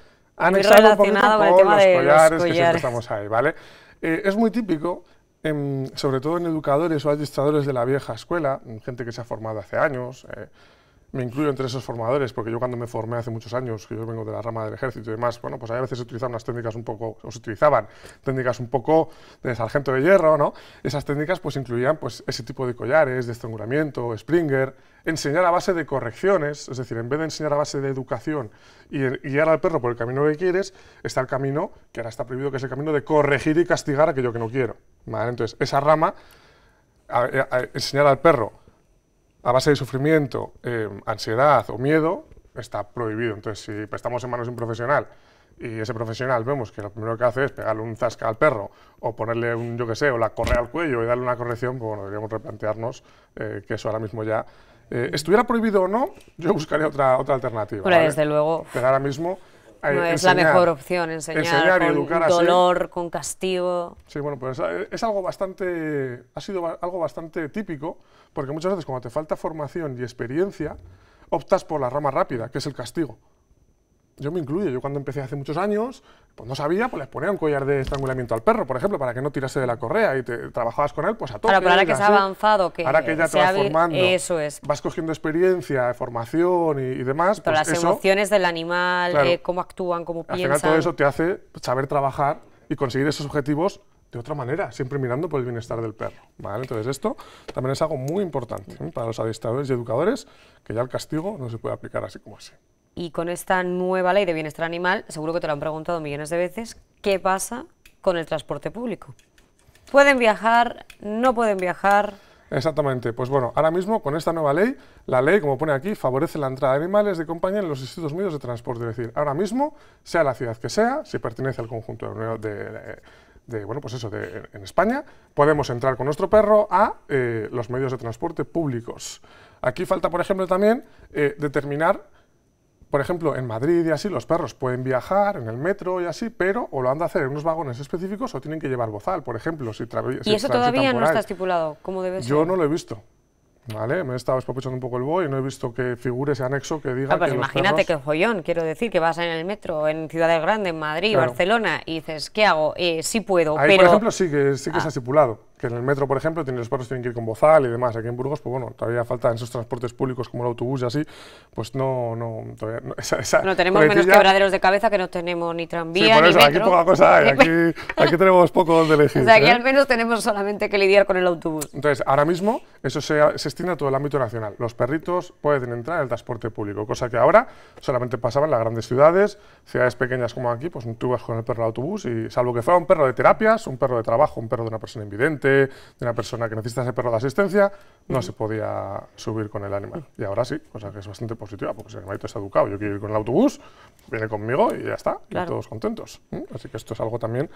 anexado un poquito relacionado con el tema los de los collares, que siempre collares. estamos ahí, ¿vale? Eh, es muy típico, em, sobre todo en educadores o administradores de la vieja escuela, gente que se ha formado hace años, eh, me incluyo entre esos formadores, porque yo cuando me formé hace muchos años, que yo vengo de la rama del ejército y demás, bueno, pues a veces se utilizaban unas técnicas un poco, o se utilizaban técnicas un poco de sargento de hierro, ¿no? Esas técnicas pues incluían pues ese tipo de collares, de estrangulamiento, springer, enseñar a base de correcciones, es decir, en vez de enseñar a base de educación y, guiar al perro por el camino que quieres, está el camino, que ahora está prohibido, que es el camino de corregir y castigar aquello que no quiero. Entonces, esa rama, enseñar al perro a base de sufrimiento, eh, ansiedad o miedo, está prohibido. Entonces, si estamos en manos de un profesional y ese profesional vemos que lo primero que hace es pegarle un zasca al perro o ponerle un, yo qué sé, o la correa al cuello y darle una corrección, pues bueno, deberíamos replantearnos eh, que eso ahora mismo ya... eh, estuviera prohibido o no, yo buscaría otra, otra alternativa. ¿vale? desde luego. Pero ahora mismo... No es la mejor opción enseñar, enseñar y con educar así. dolor, con castigo. Sí, bueno, pues eh, es algo bastante, ha sido algo bastante típico, porque muchas veces cuando te falta formación y experiencia, optas por la rama rápida, que es el castigo. Yo me incluyo, yo cuando empecé hace muchos años, pues no sabía, pues les ponía un collar de estrangulamiento al perro, por ejemplo, para que no tirase de la correa y te trabajabas con él, pues a tope. Claro, pero ahora que se ha avanzado, que ahora que ya te vas formando, eso es. vas cogiendo experiencia, formación y, y demás, Pero pues las eso, emociones del animal, Claro. eh, cómo actúan, cómo al piensan. final todo eso te hace saber trabajar y conseguir esos objetivos de otra manera, siempre mirando por el bienestar del perro. ¿vale? Entonces esto también es algo muy importante ¿eh? para los adiestradores y educadores, que ya el castigo no se puede aplicar así como así. Y con esta nueva ley de bienestar animal, seguro que te lo han preguntado millones de veces, ¿qué pasa con el transporte público? ¿Pueden viajar? ¿No pueden viajar? Exactamente, pues bueno, ahora mismo con esta nueva ley, la ley, como pone aquí, favorece la entrada de animales de compañía en los distintos medios de transporte. Es decir, ahora mismo, sea la ciudad que sea, si pertenece al conjunto de, bueno, pues eso, de, en España, podemos entrar con nuestro perro a eh, los medios de transporte públicos. Aquí falta, por ejemplo, también eh, determinar por ejemplo, en Madrid y así, los perros pueden viajar en el metro y así, pero o lo han de hacer en unos vagones específicos o tienen que llevar bozal, por ejemplo, si, Y si eso todavía no está estipulado, ¿cómo debe ser? Yo no lo he visto. ¿Vale? Me he estado escuchando un poco el BOE y no he visto que figure ese anexo que diga Ah, pues que los imagínate perros- que follón, quiero decir, que vas en el metro en ciudades grandes, en Madrid, Claro. Barcelona, y dices, ¿qué hago? Eh, sí puedo, Ahí, pero... por ejemplo, sí que, sí que Ah. se ha estipulado que en el metro, por ejemplo, tiene, los perros tienen que ir con bozal y demás. Aquí en Burgos, pues bueno, todavía falta en esos transportes públicos como el autobús y así, pues no, no, todavía no, <laughs> esa, esa no tenemos menos quebraderos de cabeza que no tenemos ni Sí, tranvía por ni eso, metro. aquí poca cosa hay, <laughs> aquí, aquí tenemos poco donde elegir. o sea, aquí ¿eh? al menos tenemos solamente que lidiar con el autobús. Entonces, ahora mismo eso se, se extiende a todo el ámbito nacional. Los perritos pueden entrar en el transporte público, cosa que ahora solamente pasaba en las grandes ciudades, ciudades pequeñas como aquí, pues tú vas con el perro al autobús y salvo que fuera un perro de terapias, un perro de trabajo, un perro de una persona invidente, de una persona que necesita ese perro de asistencia, no se podía subir con el animal. Y ahora sí, cosa que es bastante positiva, porque si el animalito está educado, yo quiero ir con el autobús, viene conmigo y ya está, y Claro. todos contentos. Así que esto es algo también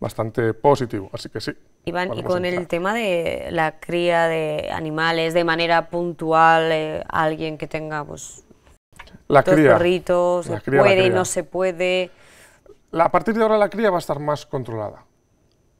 bastante positivo, así que sí. Iván, y con el tema de la cría de animales de manera puntual, eh, alguien que tenga pues La cría. perritos, La se cría, la puede, cría. no se puede. La- a partir de ahora la cría va a estar más controlada.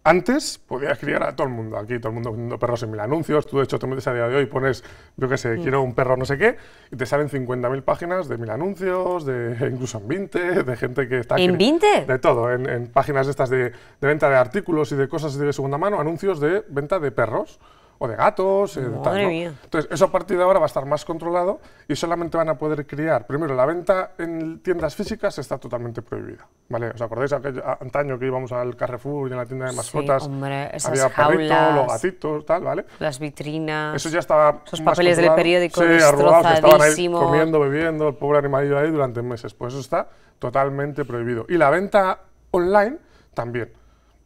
Antes podía criar a todo el mundo, aquí todo el mundo vendiendo perros en mil anuncios, tú de hecho te metes a día de hoy y pones, yo qué sé, Mm. quiero un perro no sé qué, y te salen 50.000 páginas de mil anuncios, de, <laughs> incluso en Vinte, de gente que está... ¿En cri- Vinte? De todo, en, en páginas estas de, de venta de artículos y de cosas de segunda mano, anuncios de venta de perros o de gatos, eh, de tal, Madre ¿no? mía. Entonces, eso a partir de ahora va a estar más controlado y solamente van a poder criar. Primero, la venta en tiendas físicas está totalmente prohibida. ¿vale? ¿Os acordáis aquel, a- antaño que íbamos al Carrefour y en la tienda de Sí, mascotas? hombre, esas había perritos, los gatitos, tal, ¿vale? Las vitrinas. Eso ya estaba. Esos más papeles del controlado. periódico sí, arrugados, que estaban ahí comiendo, bebiendo, el pobre animalillo ahí durante meses. Pues eso está totalmente prohibido. Y la venta online también.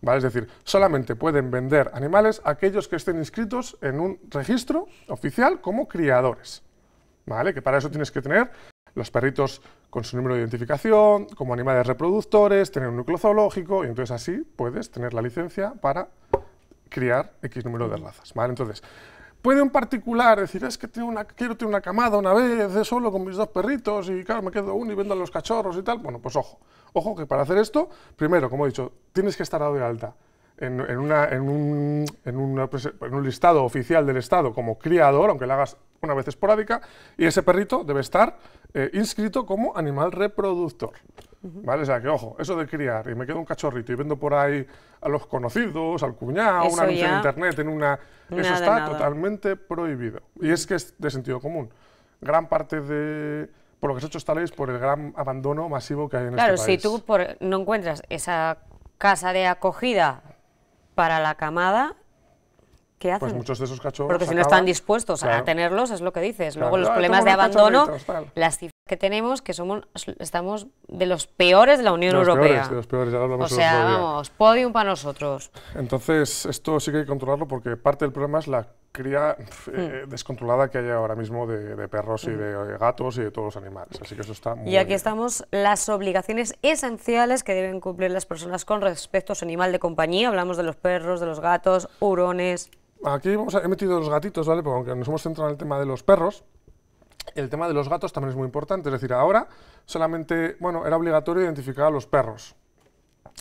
¿Vale? Es decir, solamente pueden vender animales aquellos que estén inscritos en un registro oficial como criadores. ¿Vale? Que para eso tienes que tener los perritos con su número de identificación, como animales reproductores, tener un núcleo zoológico, y entonces así puedes tener la licencia para criar X número de razas. ¿vale? Entonces, puede un particular decir, es que tengo quiero tener una camada una vez de solo con mis dos perritos y claro, me quedo uno y vendo los cachorros y tal. Bueno, pues ojo, ojo que para hacer esto, primero, como he dicho, tienes que estar dado de alta en, en una- en un, en una prese- en un listado oficial del Estado como criador, aunque lo hagas una vez esporádica, y ese perrito debe estar eh, inscrito como animal reproductor. ¿Vale? O sea que, ojo, eso de criar y me quedo un cachorrito y vendo por ahí a los conocidos, al cuñado, Eso un anuncio en internet, en una. Nada eso está nada. totalmente prohibido. Y es que es de sentido común. Gran parte de. Por lo que se ha hecho ley es por el gran abandono masivo que hay en Claro, este si país. tú por- no encuentras esa casa de acogida para la camada, ¿qué hacen? Pues muchos de esos cachorros. Porque si no están dispuestos a Claro. tenerlos, es lo que dices. Claro. Luego los Ah, problemas de abandono, tal. las cifras que tenemos, que somos, estamos de los peores de la Unión De los Europea. peores, de los peores, ya lo o hablamos sea, vamos, podium para nosotros. Entonces, esto sí que hay que controlarlo porque parte del problema es la cría pf, Hmm. eh, descontrolada que hay ahora mismo de, de perros y de gatos y de todos los animales. Así que eso está muy Y aquí bien. estamos las obligaciones esenciales que deben cumplir las personas con respecto a su animal de compañía. Hablamos de los perros, de los gatos, hurones. Aquí vamos a- he metido los gatitos, ¿vale? Porque aunque nos hemos centrado en el tema de los perros, el tema de los gatos también es muy importante. Es decir, ahora solamente, bueno, era obligatorio identificar a los perros.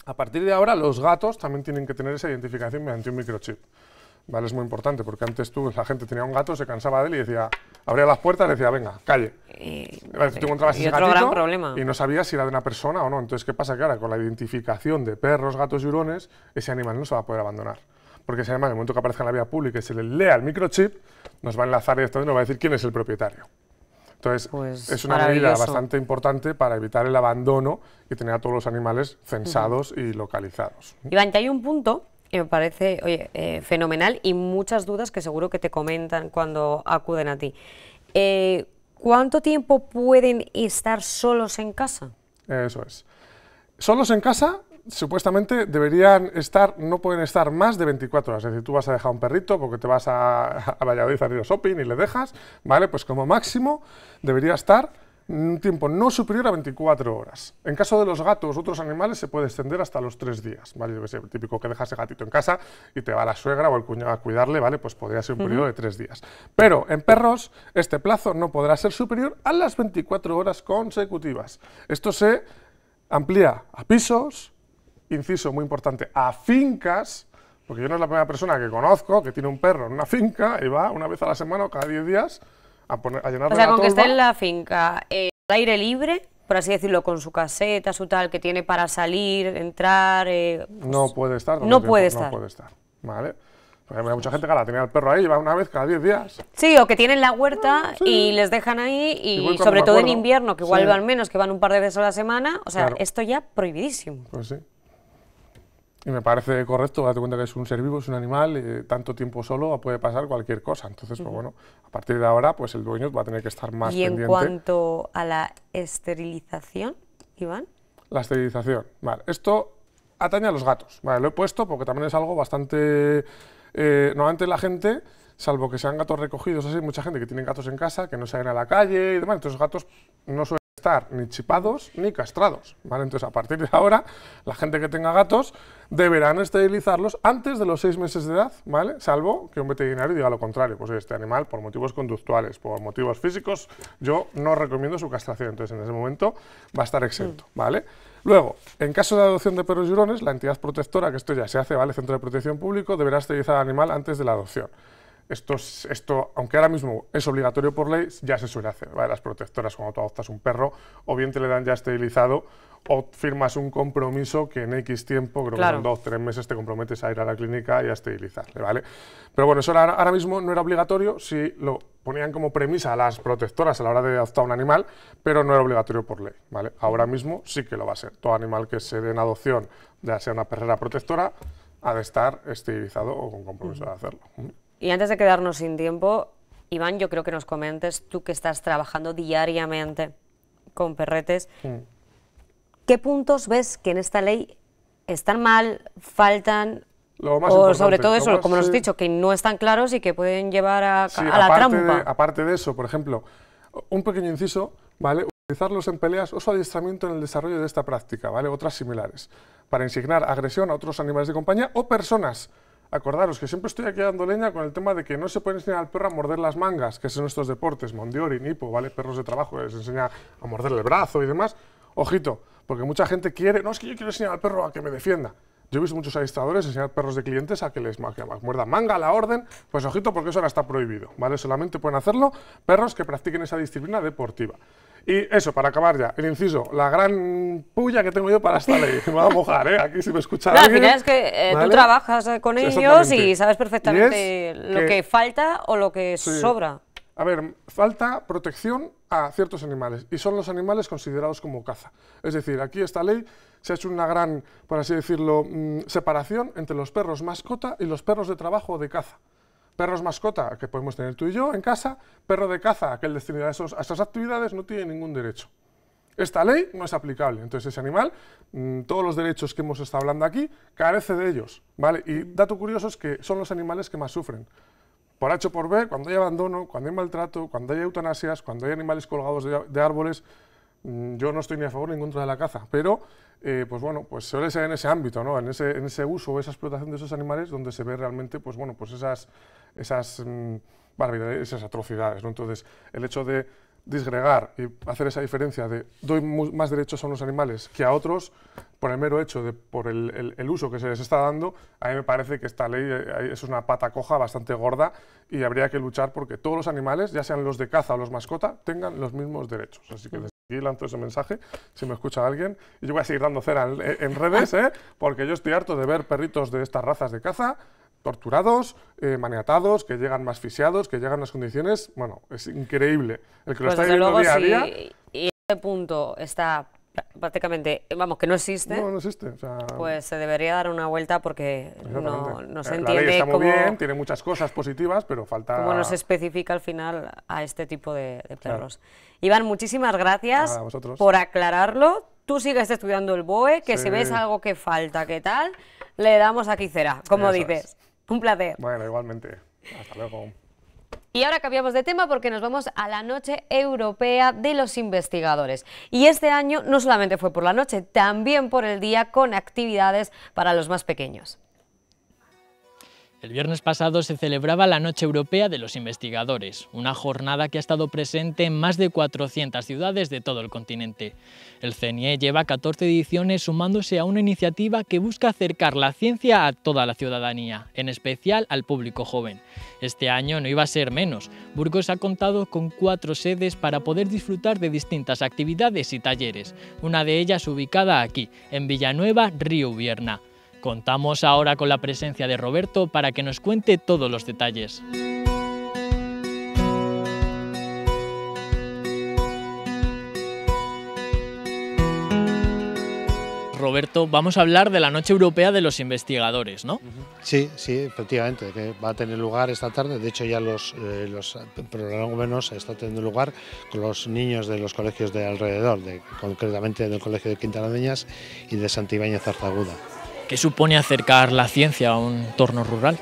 A partir de ahora, los gatos también tienen que tener esa identificación mediante un microchip. ¿Vale? Es muy importante porque antes tú, la gente tenía un gato, se cansaba de él y decía, abría las puertas y decía, venga, calle. Tú encontrabas y ese otro gran problema. y no sabías si era de una persona o no. Entonces, ¿qué pasa? Que ahora con la identificación de perros, gatos y hurones, ese animal no se va a poder abandonar. Porque ese animal, en el momento que aparezca en la vía pública y se le lea el microchip, nos va a enlazar directamente y nos va a decir quién es el propietario. Entonces, es una medida Pues bastante importante para evitar el abandono y tener a todos los animales censados y localizados. Iván, que hay un punto que me parece oye, eh, fenomenal y muchas dudas que seguro que te comentan cuando acuden a ti. Eh, ¿Cuánto tiempo pueden estar solos en casa? Eso es. Solos en casa, supuestamente deberían estar, no pueden estar más de 24 horas. Es decir, tú vas a dejar un perrito porque te vas a, a Valladolid a ir a shopping y le dejas, ¿vale? Pues como máximo debería estar un tiempo no superior a 24 horas. En caso de los gatos, otros animales, se puede extender hasta los 3 días, ¿vale? Yo que sé, el típico que dejas el gatito en casa y te va la suegra o el cuñado a cuidarle, ¿vale? Pues podría ser un periodo de 3 días. Pero en perros, este plazo no podrá ser superior a las 24 horas consecutivas. Esto se amplía a pisos, inciso muy importante, a fincas, porque yo no es la primera persona que conozco que tiene un perro en una finca y va una vez a la semana o cada 10 días a, poner, a llenar O sea, la con que esté tolva. en la finca, eh, al aire libre, por así decirlo, con su caseta, su tal, que tiene para salir, entrar... eh, No puede estar. no tiempo, puede estar. No puede estar, ¿vale? Porque hay mucha gente que la tenía el perro ahí y va una vez cada 10 días. Sí, o que tienen la huerta y les dejan ahí, y cuando sobre todo en invierno, que igual Sí. van menos, que van un par de veces a la semana, o sea, Claro. esto ya prohibidísimo. Pues sí. Y me parece correcto, date cuenta que es un ser vivo, es un animal, y tanto tiempo solo puede pasar cualquier cosa. Entonces, pues bueno, a partir de ahora, pues el dueño va a tener que estar más y en pendiente. cuanto a la esterilización, Iván, La esterilización. Vale, esto atañe a los gatos. Vale, lo he puesto porque también es algo bastante... eh, normalmente la gente, salvo que sean gatos recogidos, así, mucha gente que tiene gatos en casa, que no salen a la calle y demás, entonces los gatos no suelen estar ni chipados ni castrados. ¿vale? Entonces, a partir de ahora, la gente que tenga gatos deberán esterilizarlos antes de los seis meses de edad, ¿vale? Salvo que un veterinario diga lo contrario, pues este animal, por motivos conductuales, por motivos físicos, yo no recomiendo su castración, entonces en ese momento va a estar exento, ¿vale? Luego, en caso de adopción de perros y hurones, la entidad protectora, que esto ya se hace, ¿vale? Centro de Protección Público, deberá esterilizar al animal antes de la adopción. Esto, es- esto, aunque ahora mismo es obligatorio por ley, ya se suele hacer. ¿vale? Las protectoras, cuando tú adoptas un perro, o bien te le dan ya esterilizado, o firmas un compromiso que en X tiempo, creo Claro. que son dos, tres meses, te comprometes a ir a la clínica y a esterilizarle. ¿vale? Pero bueno, eso ahora, ahora mismo no era obligatorio si lo ponían como premisa a las protectoras a la hora de adoptar un animal, pero no era obligatorio por ley. ¿vale? Ahora mismo sí que lo va a ser. Todo animal que se dé en adopción, ya sea una perrera protectora, ha de estar esterilizado o con compromiso de hacerlo. Y antes de quedarnos sin tiempo, Iván, yo creo que nos comentes, tú que estás trabajando diariamente con perretes, Mm. ¿qué puntos ves que en esta ley están mal, faltan, o sobre todo eso, como nos has dicho, que no están claros y que pueden llevar a, Sí, a la trampa? De, aparte de eso, por ejemplo, un pequeño inciso, ¿vale? Utilizarlos en peleas o su adiestramiento en el desarrollo de esta práctica, ¿vale? Otras similares, para insignar agresión a otros animales de compañía o personas. Acordaros que siempre estoy aquí dando leña con el tema de que no se puede enseñar al perro a morder las mangas, que son estos deportes, Mondiori, Nipo, ¿vale? Perros de trabajo, que les enseña a morder el brazo y demás. Ojito, porque mucha gente quiere, no, es que yo quiero enseñar al perro a que me defienda. Yo he visto muchos adiestradores enseñar perros de clientes a que les muerdan manga, a la orden, pues ojito porque eso ahora está prohibido, ¿vale? Solamente pueden hacerlo perros que practiquen esa disciplina deportiva. Y eso, para acabar ya, el inciso, la gran puya que tengo yo para esta ley, me va a mojar, ¿eh? Aquí si me escucha No, al alguien, final es que eh, tú trabajas eh, con ellos y sabes perfectamente lo que- que falta o lo que Sí. sobra. A ver, falta protección a ciertos animales y son los animales considerados como caza. Es decir, aquí esta ley se ha hecho una gran, por así decirlo, mm, separación entre los perros mascota y los perros de trabajo o de caza. Perros mascota, que podemos tener tú y yo en casa, perro de caza, aquel destinado a, esos- a esas actividades, no tiene ningún derecho. Esta ley no es aplicable. Entonces, ese animal, mm, todos los derechos que hemos estado hablando aquí, carece de ellos. ¿vale? Y dato curioso es que son los animales que más sufren. Por H o por B, cuando hay abandono, cuando hay maltrato, cuando hay eutanasias, cuando hay animales colgados de, de árboles, mm, yo no estoy ni a favor ni en contra de la caza, pero eh, pues bueno, pues suele ser en ese ámbito, ¿no? en, ese, en ese uso, esa explotación de esos animales, donde se ve realmente pues bueno, pues esas, esas mm, barbaridades, esas atrocidades. ¿no? Entonces, el hecho de disgregar y hacer esa diferencia de doy más derechos a unos animales que a otros, por el mero hecho de por el, el- el uso que se les está dando, a mí me parece que esta ley eh, es una pata coja bastante gorda y habría que luchar porque todos los animales, ya sean los de caza o los mascota, tengan los mismos derechos. Así que desde aquí lanzo ese mensaje, si me escucha alguien, y yo voy a seguir dando cera en, en redes, <laughs> ¿eh? porque yo estoy harto de ver perritos de estas razas de caza torturados, eh, maniatados, que llegan más asfixiados, que llegan en unas condiciones, bueno, es increíble. El que lo Pues está viviendo día a si día, y este punto está pr- prácticamente, vamos, que no existe, no, no existe. o sea, pues se debería dar una vuelta porque no, no se Eh, entiende La ley está muy cómo, bien, tiene muchas cosas positivas, pero falta... cómo no se especifica al final a este tipo de, de Claro. perros. Iván, muchísimas gracias a por aclararlo. Tú sigues estudiando el BOE, que Sí. si ves algo que falta, ¿qué tal? Le damos aquí cera, como Eso dices. es. Un placer. Bueno, igualmente. Hasta luego. Y ahora cambiamos de tema porque nos vamos a la Noche Europea de los Investigadores. Y este año no solamente fue por la noche, también por el día con actividades para los más pequeños. El viernes pasado se celebraba la Noche Europea de los Investigadores, una jornada que ha estado presente en más de 400 ciudades de todo el continente. El CNIE lleva 14 ediciones sumándose a una iniciativa que busca acercar la ciencia a toda la ciudadanía, en especial al público joven. Este año no iba a ser menos. Burgos ha contado con cuatro sedes para poder disfrutar de distintas actividades y talleres, una de ellas ubicada aquí, en Villanueva, Río Vierna. Contamos ahora con la presencia de Roberto para que nos cuente todos los detalles. Roberto, vamos a hablar de la Noche Europea de los Investigadores, ¿no? Sí, sí, efectivamente, que va a tener lugar esta tarde. De hecho, ya los, eh, los menos está teniendo lugar con los niños de los colegios de alrededor, de, concretamente del Colegio de Quintanadeñas y de Santibáñez Zarzaguda. ¿Qué supone acercar la ciencia a un entorno rural?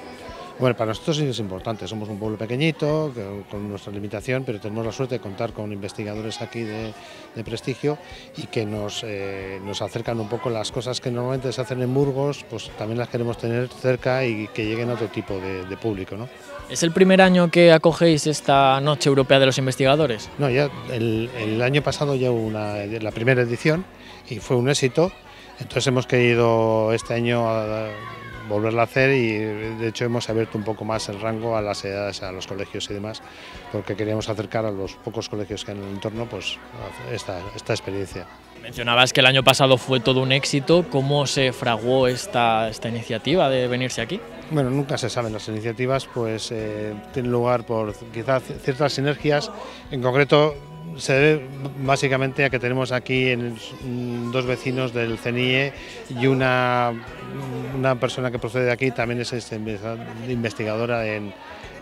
Bueno, para nosotros sí es importante. Somos un pueblo pequeñito, con nuestra limitación, pero tenemos la suerte de contar con investigadores aquí de, prestigio y que nos, eh, nos acercan un poco las cosas que normalmente se hacen en Burgos, pues también las queremos tener cerca y que lleguen a otro tipo de, público. ¿no? ¿Es el primer año que acogéis esta Noche Europea de los Investigadores? No, ya el, el año pasado ya hubo una, la primera edición y fue un éxito entonces hemos querido este año volverla a hacer y de hecho hemos abierto un poco más el rango a las edades, a los colegios y demás, porque queríamos acercar a los pocos colegios que hay en el entorno pues, esta, esta experiencia. Mencionabas que el año pasado fue todo un éxito. ¿Cómo se fraguó esta, esta iniciativa de venirse aquí? Bueno, nunca se saben las iniciativas, pues eh, tienen lugar por quizás ciertas sinergias. En concreto, se debe básicamente a que tenemos aquí en, dos vecinos del CNIE y una, una persona que procede de aquí, también es este, investigadora en,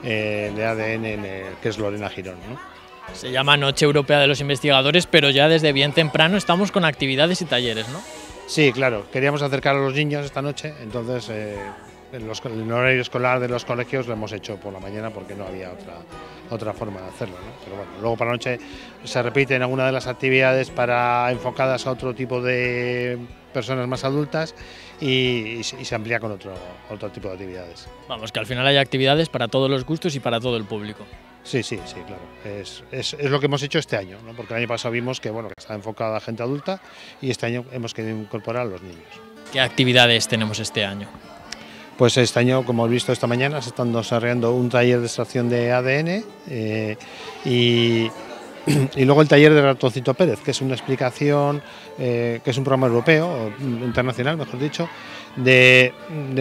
eh, de ADN, en, que es Lorena Girón. Se llama Noche Europea de los Investigadores, pero ya desde bien temprano estamos con actividades y talleres, ¿no? Sí, claro, queríamos acercar a los niños esta noche, entonces eh, en, los, el horario escolar de los colegios lo hemos hecho por la mañana porque no había otra, otra forma de hacerlo. Pero bueno, luego para la noche se repiten algunas de las actividades para enfocadas a otro tipo de personas más adultas y, se amplía con otro, otro tipo de actividades. Vamos, que al final hay actividades para todos los gustos y para todo el público. Sí, sí, sí, claro. Es, es, es lo que hemos hecho este año, ¿no? porque el año pasado vimos que, bueno, estaba enfocada a gente adulta y este año hemos querido incorporar a los niños. ¿Qué actividades tenemos este año? Pues este año, como hemos visto esta mañana, se están desarrollando un taller de extracción de ADN eh, <clears throat> y, luego el taller de Ratoncito Pérez, que es una explicación, eh, que es un programa europeo, internacional, mejor dicho, de,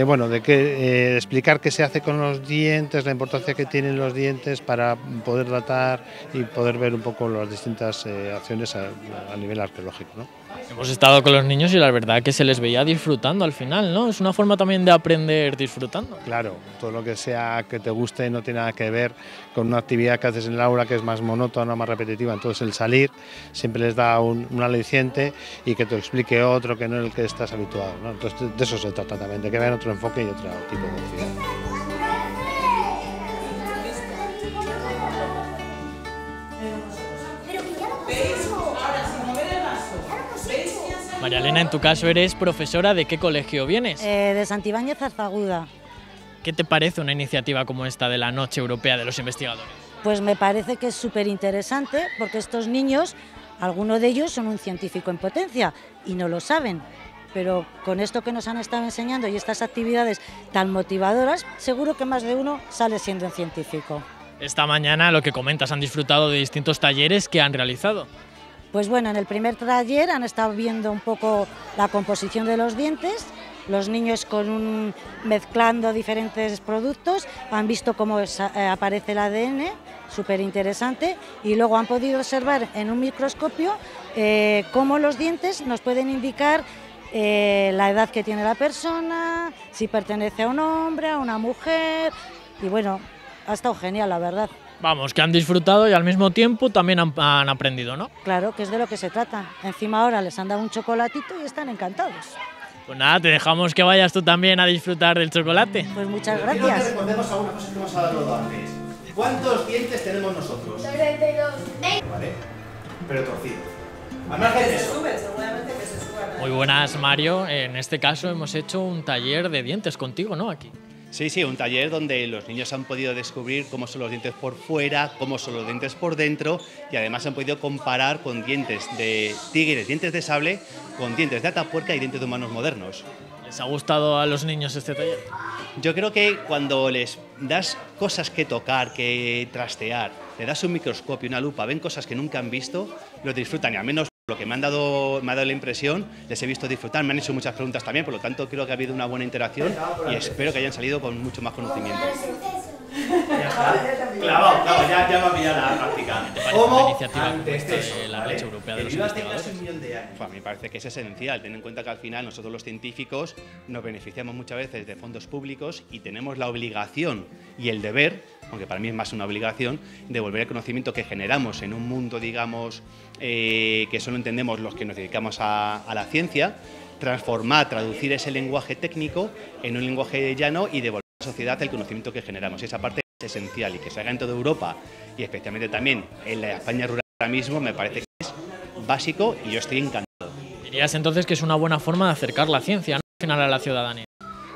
bueno, de que, eh, explicar qué se hace con los dientes, la importancia que tienen los dientes para poder datar y poder ver un poco las distintas acciones a, nivel arqueológico. ¿no? Hemos estado con los niños y la verdad que se les veía disfrutando al final, ¿no? Es una forma también de aprender disfrutando. Claro, todo lo que sea que te guste no tiene nada que ver con una actividad que haces en el aula que es más monótona, más repetitiva. Entonces el salir siempre les da un, aliciente y que te explique otro que no es el que estás habituado. ¿no? Entonces de eso se trata también, de que vean otro enfoque y otro tipo de actividad. María Elena, en tu caso eres profesora, ¿de qué colegio vienes? Eh, de Santibáñez Zarzaguda. ¿Qué te parece una iniciativa como esta de la Noche Europea de los Investigadores? Pues me parece que es súper interesante porque estos niños, algunos de ellos son un científico en potencia y no lo saben. Pero con esto que nos han estado enseñando y estas actividades tan motivadoras, seguro que más de uno sale siendo un científico. Esta mañana, lo que comentas, han disfrutado de distintos talleres que han realizado. Pues bueno, en el primer taller han estado viendo un poco la composición de los dientes, los niños con un, mezclando diferentes productos, han visto cómo eh, aparece el ADN, súper interesante, y luego han podido observar en un microscopio eh, cómo los dientes nos pueden indicar eh, la edad que tiene la persona, si pertenece a un hombre, a una mujer, y bueno, ha estado genial, la verdad. Vamos, que han disfrutado y al mismo tiempo también han, aprendido, ¿no? Claro, que es de lo que se trata. Encima ahora les han dado un chocolatito y están encantados. Pues nada, te dejamos que vayas tú también a disfrutar del chocolate. Pues muchas gracias. a una cosa que a dar antes. ¿Cuántos dientes tenemos nosotros? 32. Vale, pero torcido. Al margen de eso. Muy buenas, Mario. En este caso hemos hecho un taller de dientes contigo, ¿no? Aquí. Sí, sí, un taller donde los niños han podido descubrir cómo son los dientes por fuera, cómo son los dientes por dentro y además han podido comparar con dientes de tigres, dientes de sable, con dientes de atapuerca y dientes de humanos modernos. ¿Les ha gustado a los niños este taller? Yo creo que cuando les das cosas que tocar, que trastear, le das un microscopio, una lupa, ven cosas que nunca han visto, lo disfrutan y al menos lo que me han dado, me ha dado la impresión, les he visto disfrutar, me han hecho muchas preguntas también, por lo tanto creo que ha habido una buena interacción y espero que hayan salido con mucho más conocimiento. Ya está. Clavado, clavado, ya, ya me ha pillado la práctica. ¿Cómo? Una iniciativa como Antes esta de eso, la ¿vale? Noche Europea de los Investigadores. casi un millón de años. Pues a mí me parece que es esencial, ten en cuenta que al final nosotros los científicos nos beneficiamos muchas veces de fondos públicos y tenemos la obligación y el deber, aunque para mí es más una obligación, de devolver el conocimiento que generamos en un mundo, digamos, eh, que solo entendemos los que nos dedicamos a, a la ciencia, transformar, traducir ese lenguaje técnico en un lenguaje llano y devolver a la sociedad el conocimiento que generamos. Esa parte es esencial y que se haga en toda Europa y especialmente también en la España rural ahora mismo me parece que es básico y yo estoy encantado. Dirías entonces que es una buena forma de acercar la ciencia ¿no? al final a la ciudadanía.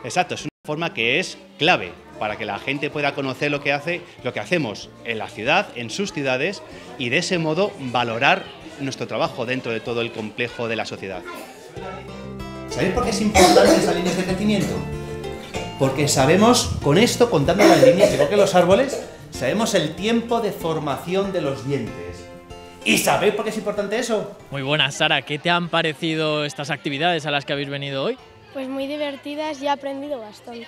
Exacto, es una forma que es clave para que la gente pueda conocer lo que hace, lo que hacemos en la ciudad, en sus ciudades y de ese modo valorar nuestro trabajo dentro de todo el complejo de la sociedad. ¿Sabéis por qué es importante esas líneas de crecimiento? Porque sabemos, con esto, contando las líneas, igual que los árboles, sabemos el tiempo de formación de los dientes. ¿Y sabéis por qué es importante eso? Muy buenas, Sara. ¿Qué te han parecido estas actividades a las que habéis venido hoy? Pues muy divertidas y he aprendido bastante.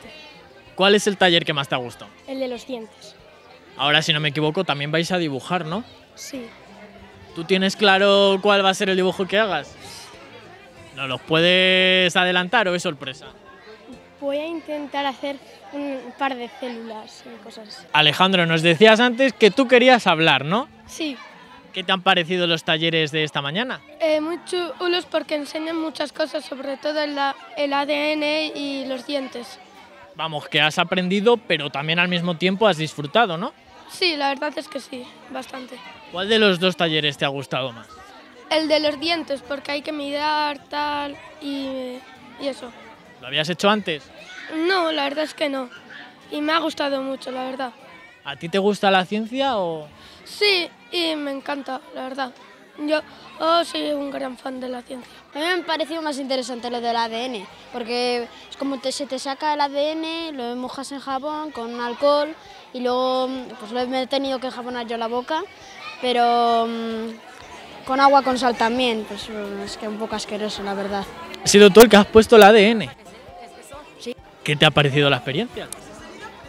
¿Cuál es el taller que más te ha gustado? El de los dientes. Ahora, si no me equivoco, también vais a dibujar, ¿no? Sí. ¿Tú tienes claro cuál va a ser el dibujo que hagas? ¿No los puedes adelantar o es sorpresa? Voy a intentar hacer un par de células y cosas así. Alejandro, nos decías antes que tú querías hablar, ¿no? Sí. ¿Qué te han parecido los talleres de esta mañana? Eh, muy chulos porque enseñan muchas cosas, sobre todo el, el ADN y los dientes. Vamos, que has aprendido, pero también al mismo tiempo has disfrutado, ¿no? Sí, la verdad es que sí, bastante. ¿Cuál de los dos talleres te ha gustado más? El de los dientes, porque hay que mirar, tal, y, y eso. ¿Lo habías hecho antes? No, la verdad es que no. Y me ha gustado mucho, la verdad. ¿A ti te gusta la ciencia o...? Sí, y me encanta, la verdad. Yo oh, soy un gran fan de la ciencia. A mí me ha parecido más interesante lo del ADN, porque es como te, se te saca el ADN, lo mojas en jabón con alcohol y luego pues lo he tenido que jabonar yo la boca, pero mm, con agua con sal también, pues es que un poco asqueroso la verdad. Has sido tú el que has puesto el ADN. Sí. ¿Qué te ha parecido la experiencia?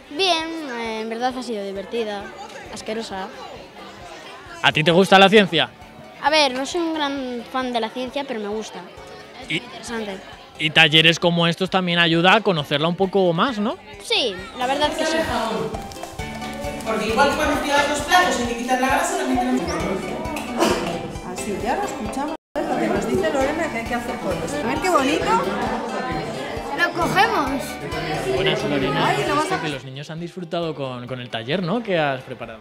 Bien, en verdad ha sido divertida, asquerosa. ¿A ti te gusta la ciencia? A ver, no soy un gran fan de la ciencia, pero me gusta. Es Y- interesante. Y talleres como estos también ayuda a conocerla un poco más, ¿no? Sí, la verdad que sí. Porque igual que cuando tiras los platos hay que quitar la grasa, también tenemos que Así, ya lo escuchamos. ¿ves? Lo que nos dice Lorena que hay que hacer esto. A ver qué bonito. ¡Lo cogemos! Buenas, Lorena. Ay, lo vas a- que los niños han disfrutado con, con el taller, ¿no? Que has preparado.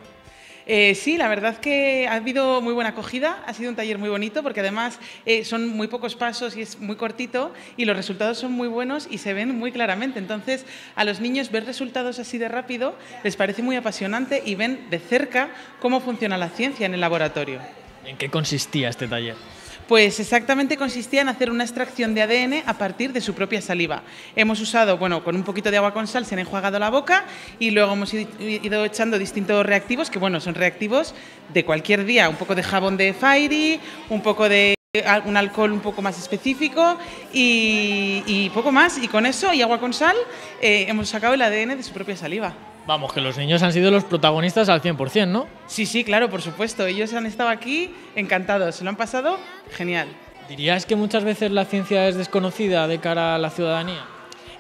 Eh, sí, la verdad que ha habido muy buena acogida, ha sido un taller muy bonito porque además eh, son muy pocos pasos y es muy cortito y los resultados son muy buenos y se ven muy claramente. Entonces, a los niños ver resultados así de rápido les parece muy apasionante y ven de cerca cómo funciona la ciencia en el laboratorio. ¿En qué consistía este taller? Pues exactamente consistía en hacer una extracción de ADN a partir de su propia saliva. Hemos usado, bueno, con un poquito de agua con sal se han enjuagado la boca y luego hemos ido echando distintos reactivos, que bueno, son reactivos de cualquier día, un poco de jabón de Fairy, un poco de un alcohol un poco más específico y, y poco más. Y con eso y agua con sal eh, hemos sacado el ADN de su propia saliva. Vamos, que los niños han sido los protagonistas al 100%, ¿no? Sí, sí, claro, por supuesto. Ellos han estado aquí encantados, se lo han pasado genial. ¿Dirías que muchas veces la ciencia es desconocida de cara a la ciudadanía?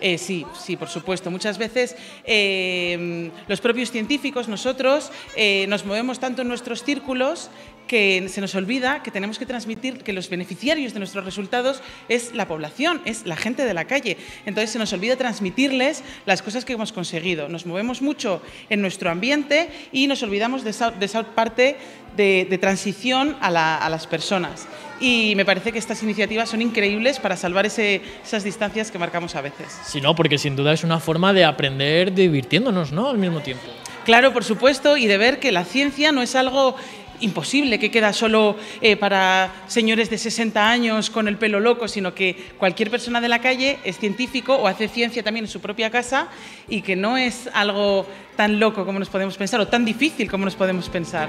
Eh, sí, sí, por supuesto. Muchas veces eh, los propios científicos, nosotros, eh, nos movemos tanto en nuestros círculos que se nos olvida que tenemos que transmitir que los beneficiarios de nuestros resultados es la población, es la gente de la calle. Entonces se nos olvida transmitirles las cosas que hemos conseguido. Nos movemos mucho en nuestro ambiente y nos olvidamos de esa, de esa parte de, de transición a, la, a, las personas. Y me parece que estas iniciativas son increíbles para salvar ese, esas distancias que marcamos a veces. Sí, no, porque sin duda es una forma de aprender divirtiéndonos, ¿no? Al mismo tiempo. Claro, por supuesto, y de ver que la ciencia no es algo imposible, que queda solo eh, para señores de 60 años con el pelo loco, sino que cualquier persona de la calle es científico o hace ciencia también en su propia casa y que no es algo tan loco como nos podemos pensar o tan difícil como nos podemos pensar.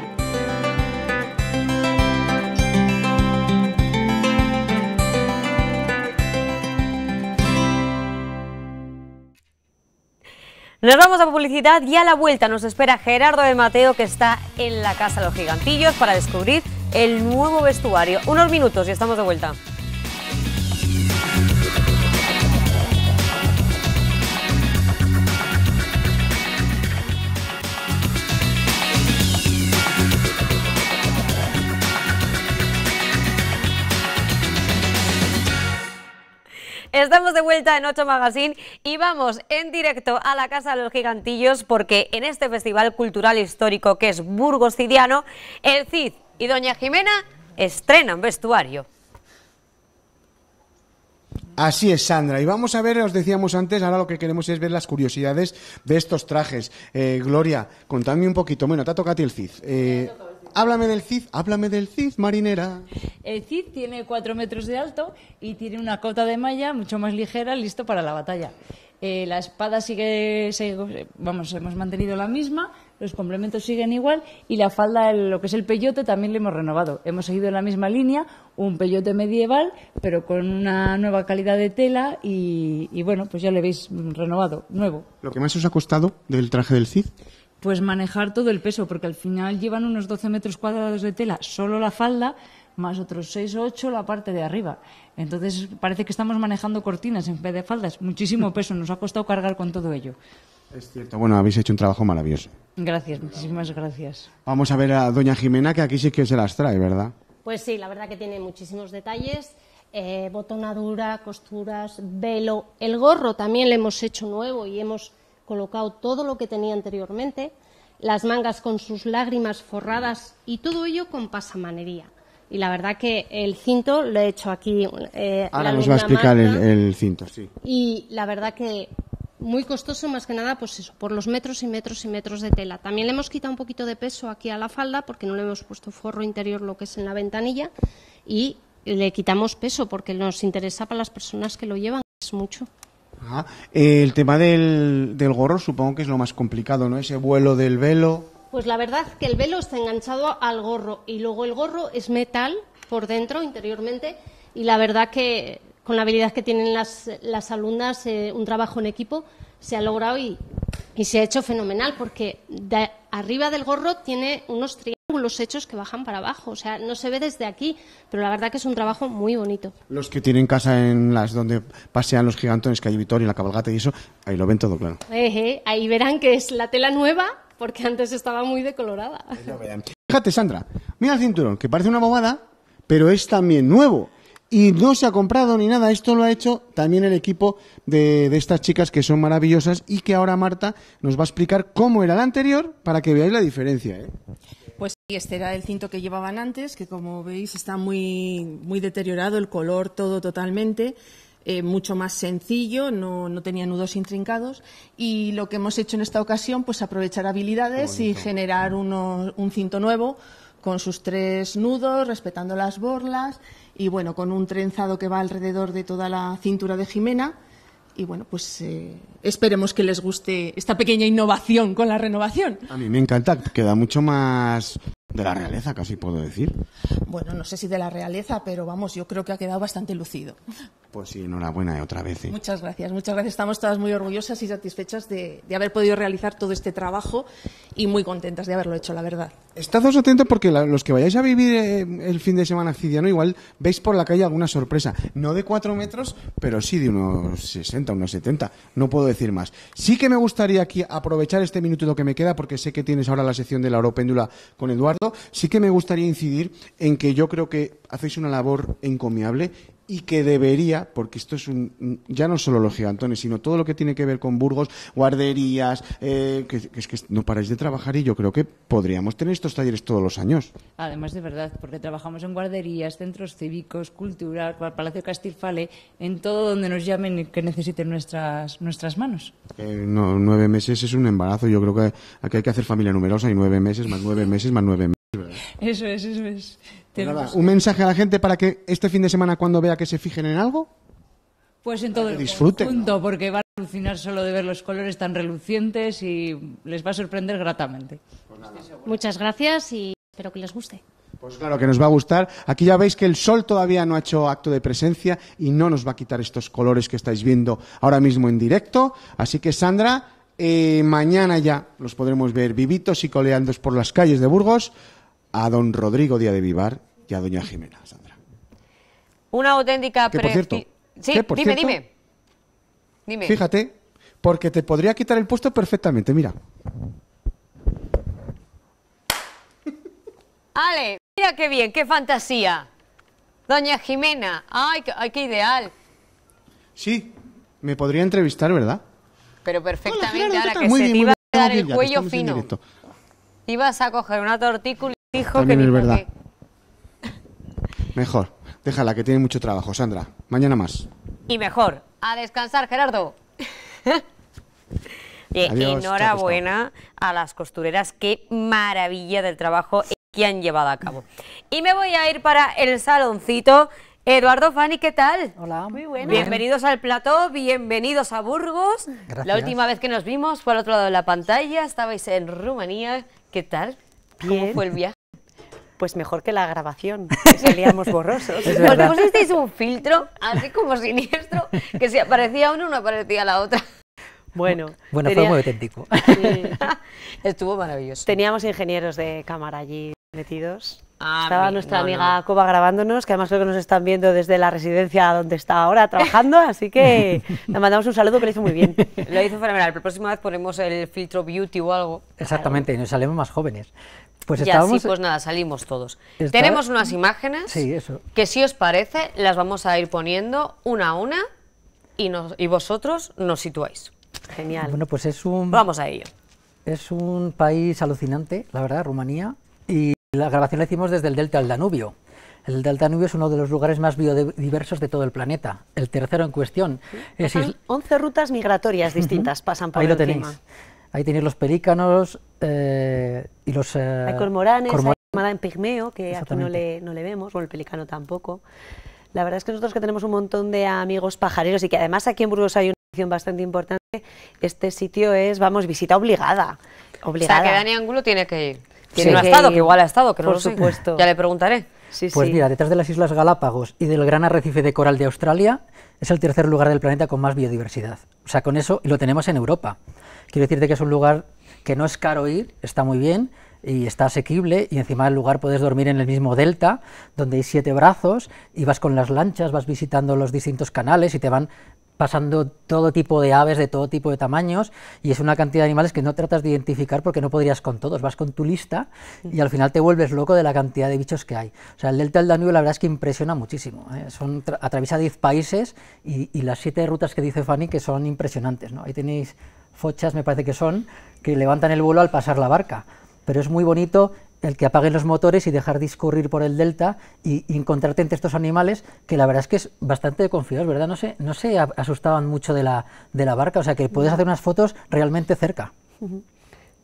Nos vamos a publicidad y a la vuelta nos espera Gerardo de Mateo que está en la Casa de los Gigantillos para descubrir el nuevo vestuario. Unos minutos y estamos de vuelta. Estamos de vuelta en 8 Magazine y vamos en directo a la Casa de los Gigantillos porque en este festival cultural histórico que es Burgos Cidiano, el Cid y Doña Jimena estrenan vestuario. Así es, Sandra. Y vamos a ver, os decíamos antes, ahora lo que queremos es ver las curiosidades de estos trajes. Eh, Gloria, contadme un poquito. Bueno, te ha tocado a ti el Cid. Eh, háblame del Cid, háblame del Cid, marinera. El Cid tiene cuatro metros de alto y tiene una cota de malla mucho más ligera, listo para la batalla. Eh, la espada sigue, sigue, vamos, hemos mantenido la misma, los complementos siguen igual y la falda, lo que es el peyote, también le hemos renovado. Hemos seguido en la misma línea, un peyote medieval, pero con una nueva calidad de tela y, y bueno, pues ya le veis renovado, nuevo. ¿Lo que más os ha costado del traje del Cid? Pues manejar todo el peso, porque al final llevan unos 12 metros cuadrados de tela, solo la falda, más otros 6 o 8 la parte de arriba. Entonces parece que estamos manejando cortinas en vez de faldas. Muchísimo <laughs> peso, nos ha costado cargar con todo ello. Es cierto. Bueno, habéis hecho un trabajo maravilloso. Gracias, muchísimas gracias. Vamos a ver a doña Jimena, que aquí sí que se las trae, ¿verdad? Pues sí, la verdad que tiene muchísimos detalles. eh, botonadura, costuras, velo. El gorro también le hemos hecho nuevo y hemos colocado todo lo que tenía anteriormente. Las mangas con sus lágrimas forradas y todo ello con pasamanería. Y la verdad que el cinto lo he hecho aquí. eh, Ahora nos va a explicar el, el cinto, sí. Y la verdad que muy costoso más que nada, pues eso, por los metros y metros y metros de tela. También le hemos quitado un poquito de peso aquí a la falda porque no le hemos puesto forro interior lo que es en la ventanilla y le quitamos peso porque nos interesa para las personas que lo llevan, es mucho. El tema del, del gorro supongo que es lo más complicado, ¿no? Ese vuelo del velo. Pues la verdad que el velo está enganchado al gorro y luego el gorro es metal por dentro, interiormente, y la verdad que con la habilidad que tienen las, las alumnas, eh, un trabajo en equipo, se ha logrado y, y se ha hecho fenomenal porque de arriba del gorro tiene unos triángulos hechos que bajan para abajo, o sea, no se ve desde aquí, pero la verdad que es un trabajo muy bonito. Los que tienen casa en las donde pasean los gigantones, calle Vitoria, la cabalgata y eso, ahí lo ven todo claro. Eje, ahí verán que es la tela nueva porque antes estaba muy decolorada. Fíjate, Sandra, mira el cinturón, que parece una bobada, pero es también nuevo. Y no se ha comprado ni nada, esto lo ha hecho también el equipo de, de estas chicas que son maravillosas y que ahora Marta nos va a explicar cómo era el anterior para que veáis la diferencia. ¿eh? Sí, este era el cinto que llevaban antes, que como veis está muy, muy deteriorado, el color todo totalmente, eh, mucho más sencillo, no, no tenía nudos intrincados. Y lo que hemos hecho en esta ocasión, pues aprovechar habilidades y generar uno- un cinto nuevo con sus tres nudos, respetando las borlas y bueno, con un trenzado que va alrededor de toda la cintura de Jimena. Y bueno, pues eh, esperemos que les guste esta pequeña innovación con la renovación. A mí me encanta, queda mucho más de la realeza, casi puedo decir. Bueno, no sé si de la realeza, pero vamos, yo creo que ha quedado bastante lucido. Pues sí, enhorabuena otra vez. ¿eh? Muchas gracias, muchas gracias. Estamos todas muy orgullosas y satisfechas de, de haber podido realizar todo este trabajo y muy contentas de haberlo hecho, la verdad. Estados atentos porque la- los que vayáis a vivir eh, el fin de semana cidiano igual veis por la calle alguna sorpresa. No de 4 metros, pero sí de unos 60, unos 70. No puedo decir más. Sí que me gustaría aquí aprovechar este minutito que me queda porque sé que tienes ahora la sección de la Oropéndula con Eduardo. Sí que me gustaría incidir en que yo creo que hacéis una labor encomiable y que debería, porque esto es un, ya no solo los gigantones, sino todo lo que tiene que ver con Burgos, guarderías, eh, que, que es que no paráis de trabajar y yo creo que podríamos tener estos talleres todos los años. Además de verdad, porque trabajamos en guarderías, centros cívicos, cultura, Palacio Castilfale, en todo donde nos llamen y que necesiten nuestras, nuestras manos. Eh, no, nueve meses es un embarazo, yo creo que aquí hay que hacer familia numerosa y nueve meses más nueve meses más nueve meses. ¿verdad? Eso es, eso es. Pues nada, un mensaje a la gente para que este fin de semana cuando vea que se fijen en algo, Pues en todo el disfruten, conjunto, porque van a alucinar solo de ver los colores tan relucientes y les va a sorprender gratamente. Muchas gracias y espero que les guste. Pues claro que nos va a gustar. Aquí ya veis que el sol todavía no ha hecho acto de presencia y no nos va a quitar estos colores que estáis viendo ahora mismo en directo. Así que Sandra, eh, mañana ya los podremos ver vivitos y coleandos por las calles de Burgos a don Rodrigo Díaz de Vivar y a doña Jimena. Sandra. Una auténtica... Que, por cierto, Sí, que, por dime, cierto, dime. Dime. Fíjate, porque te podría quitar el puesto perfectamente, mira. Ale, mira qué bien, qué fantasía. Doña Jimena, ay, qué, ay, qué ideal. Sí, me podría entrevistar, ¿verdad? Pero perfectamente, Gerardo, ¿qué ahora que Muy se bien, te iba a bien. quedar el cuello fino. Ibas a coger una tortícula dijo También que es verdad. <laughs> Mejor. Déjala, que tiene mucho trabajo, Sandra. Mañana más. Y mejor, a descansar, Gerardo. <laughs> Adiós, enhorabuena a las costureras, qué maravilla del trabajo que han llevado a cabo. Y me voy a ir para el saloncito. Eduardo Fani, ¿qué tal? Hola, muy buena. Bienvenidos al plató, bienvenidos a Burgos. La Gracias. última vez que nos vimos fue al otro lado de la pantalla, estabais en Rumanía. ¿Qué tal? ¿Cómo fue el viaje? Pues mejor que la grabación, que salíamos borrosos. Es Os verdad. pusisteis un filtro, así como siniestro, que si aparecía uno, no aparecía la otra. Bueno, Bueno, fue muy auténtico. <laughs> Estuvo maravilloso. Teníamos ingenieros de cámara allí metidos. Ah, Estaba mi- nuestra no, amiga no. Coba grabándonos, que además creo que nos están viendo desde la residencia donde está ahora trabajando, <laughs> así que le mandamos un saludo que le hizo muy bien. Lo hizo fenomenal. La próxima vez ponemos el filtro beauty o algo. Exactamente, y nos salimos más jóvenes. Pues ya, estábamos... sí, pues nada, salimos todos. Está- Tenemos unas imágenes Sí, eso. que si os parece las vamos a ir poniendo una a una y, nos, y vosotros nos situáis. Genial. Bueno, pues es un... Vamos a ello. Es un país alucinante, la verdad, Rumanía, y la grabación la hicimos desde el delta del Danubio. El delta del Danubio es uno de los lugares más biodiversos de todo el planeta. El tercero en cuestión es Pasan Isla- 11 rutas migratorias distintas pasan por Ahí lo encima. tenéis. Ahí tenéis los pelícanos eh, y los... eh, Hay cormoranes, cormo- hay llamada en pigmeo, que aquí no le, no le vemos, o el pelicano tampoco. La verdad es que nosotros que tenemos un montón de amigos pajareros y que además aquí en Burgos hay una sección bastante importante, este sitio es, vamos, visita obligada. O obligada. sea, que Dani Angulo tiene que ir. Que Sí. no ha estado, que igual ha estado, que no por lo sé. supuesto. Ya le preguntaré. Sí, Pues sí. mira, detrás de las Islas Galápagos y del gran arrecife de coral de Australia, es el tercer lugar del planeta con más biodiversidad. O sea, con eso, y lo tenemos en Europa. Quiero decirte que es un lugar que no es caro ir, está muy bien y está asequible, y encima del lugar puedes dormir en el mismo delta, donde hay siete brazos, y vas con las lanchas, vas visitando los distintos canales y te van pasando todo tipo de aves de todo tipo de tamaños y es una cantidad de animales que no tratas de identificar porque no podrías con todos, vas con tu lista y al final te vuelves loco de la cantidad de bichos que hay. O sea, el delta del Danubio la verdad es que impresiona muchísimo. ¿eh? Son, tra- atraviesa 10 países y, y las siete rutas que dice Fanny que son impresionantes. ¿no? Ahí tenéis fochas, me parece que son, que levantan el vuelo al pasar la barca. Pero es muy bonito el que apaguen los motores y dejar discurrir por el delta y, y encontrarte entre estos animales que la verdad es que es bastante confiados, ¿verdad? No se, no se asustaban mucho de la, de la barca, o sea que puedes hacer unas fotos realmente cerca.